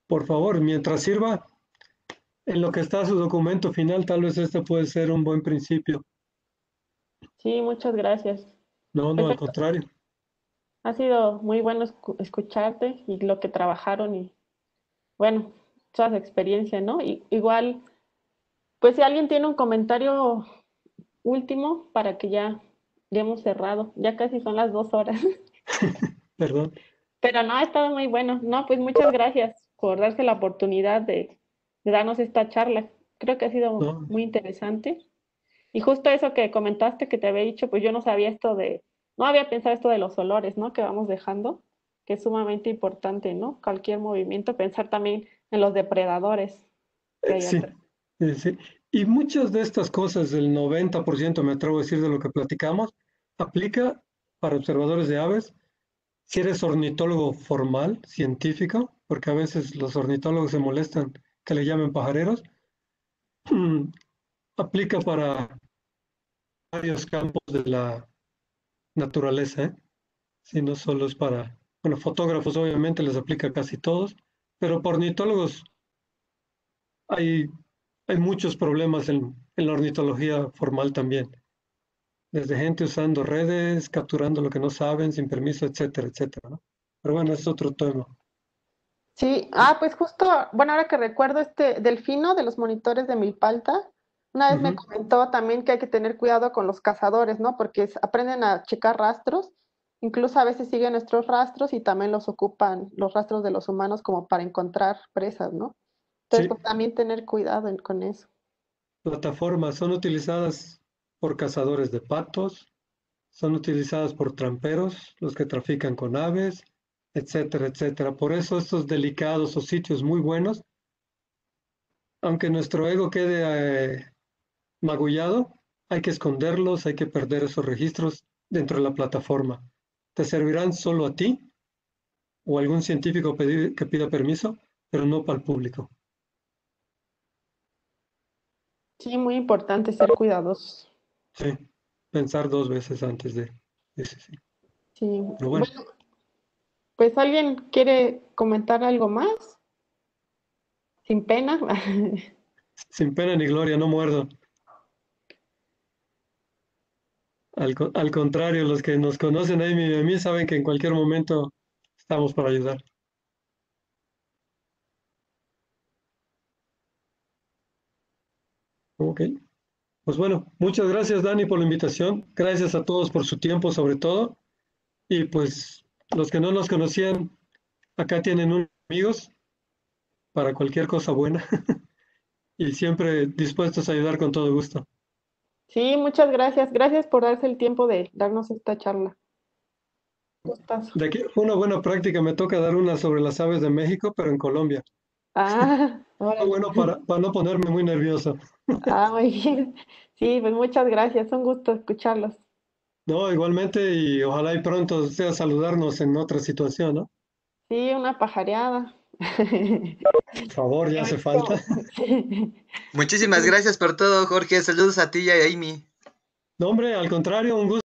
Por favor, mientras sirva en lo que está su documento final, tal vez este puede ser un buen principio. Sí, muchas gracias. No, no, al contrario. Ha sido muy bueno escucharte y lo que trabajaron y, bueno, todas experiencias, ¿no? Y, igual pues si alguien tiene un comentario último para que ya hemos cerrado, ya casi son las dos horas. Perdón. Pero no, ha estado muy bueno. No, pues muchas gracias. por darse la oportunidad de, darnos esta charla. Creo que ha sido muy interesante. Y justo eso que comentaste, que te había dicho, pues yo no sabía esto de, no había pensado esto de los olores, ¿no? Que vamos dejando, que es sumamente importante, ¿no? Cualquier movimiento, pensar también en los depredadores. sí, sí. Y muchas de estas cosas, el 90% me atrevo a decir de lo que platicamos, aplica para observadores de aves. Si eres ornitólogo formal, científico, porque a veces los ornitólogos se molestan que le llamen pajareros, aplica para varios campos de la naturaleza, ¿eh? Si no solo es para, bueno, fotógrafos obviamente les aplica casi todos, pero para ornitólogos hay hay muchos problemas en, la ornitología formal también. Desde gente usando redes, capturando lo que no saben, sin permiso, etcétera, etcétera. Pero bueno, es otro tema. Sí, ah, pues justo, bueno, ahora que recuerdo este Delfino de los monitores de Milpalta, una vez me comentó también que hay que tener cuidado con los cazadores, ¿no? Porque aprenden a checar rastros, incluso a veces siguen nuestros rastros y también los ocupan los rastros de los humanos como para encontrar presas, ¿no? Entonces, pues, también tener cuidado con eso. Plataformas son utilizadas por cazadores de patos, son utilizadas por tramperos, los que trafican con aves, etcétera, etcétera. Por eso estos delicados o sitios muy buenos, aunque nuestro ego quede eh, magullado, hay que esconderlos, hay que perder esos registros dentro de la plataforma. Te servirán solo a ti o algún científico que pida permiso, pero no para el público. Sí, muy importante ser cuidadosos. Sí, pensar dos veces antes de... sí. sí. bueno. Pues alguien quiere comentar algo más. Sin pena. Sin pena ni gloria, no muerdo. Al, al, contrario, los que nos conocen a mí, a mí saben que en cualquier momento estamos para ayudar. Ok. Pues bueno, muchas gracias Dani por la invitación. Gracias a todos por su tiempo sobre todo. Y pues los que no nos conocían, acá tienen unos amigos para cualquier cosa buena. y siempre dispuestos a ayudar con todo gusto. Sí, muchas gracias. Gracias por darse el tiempo de darnos esta charla. De aquí una buena práctica me toca dar una sobre las aves de México, pero en Colombia. Ah, bueno para, para no ponerme muy nervioso. Ah, muy bien. Sí, pues muchas gracias. Un gusto escucharlos. No, igualmente y ojalá y pronto sea saludarnos en otra situación, ¿no? Sí, una pajareada. Por favor, ya hace falta. Muchísimas gracias por todo, Jorge. Saludos a ti y a Amy. No, hombre, al contrario, un gusto.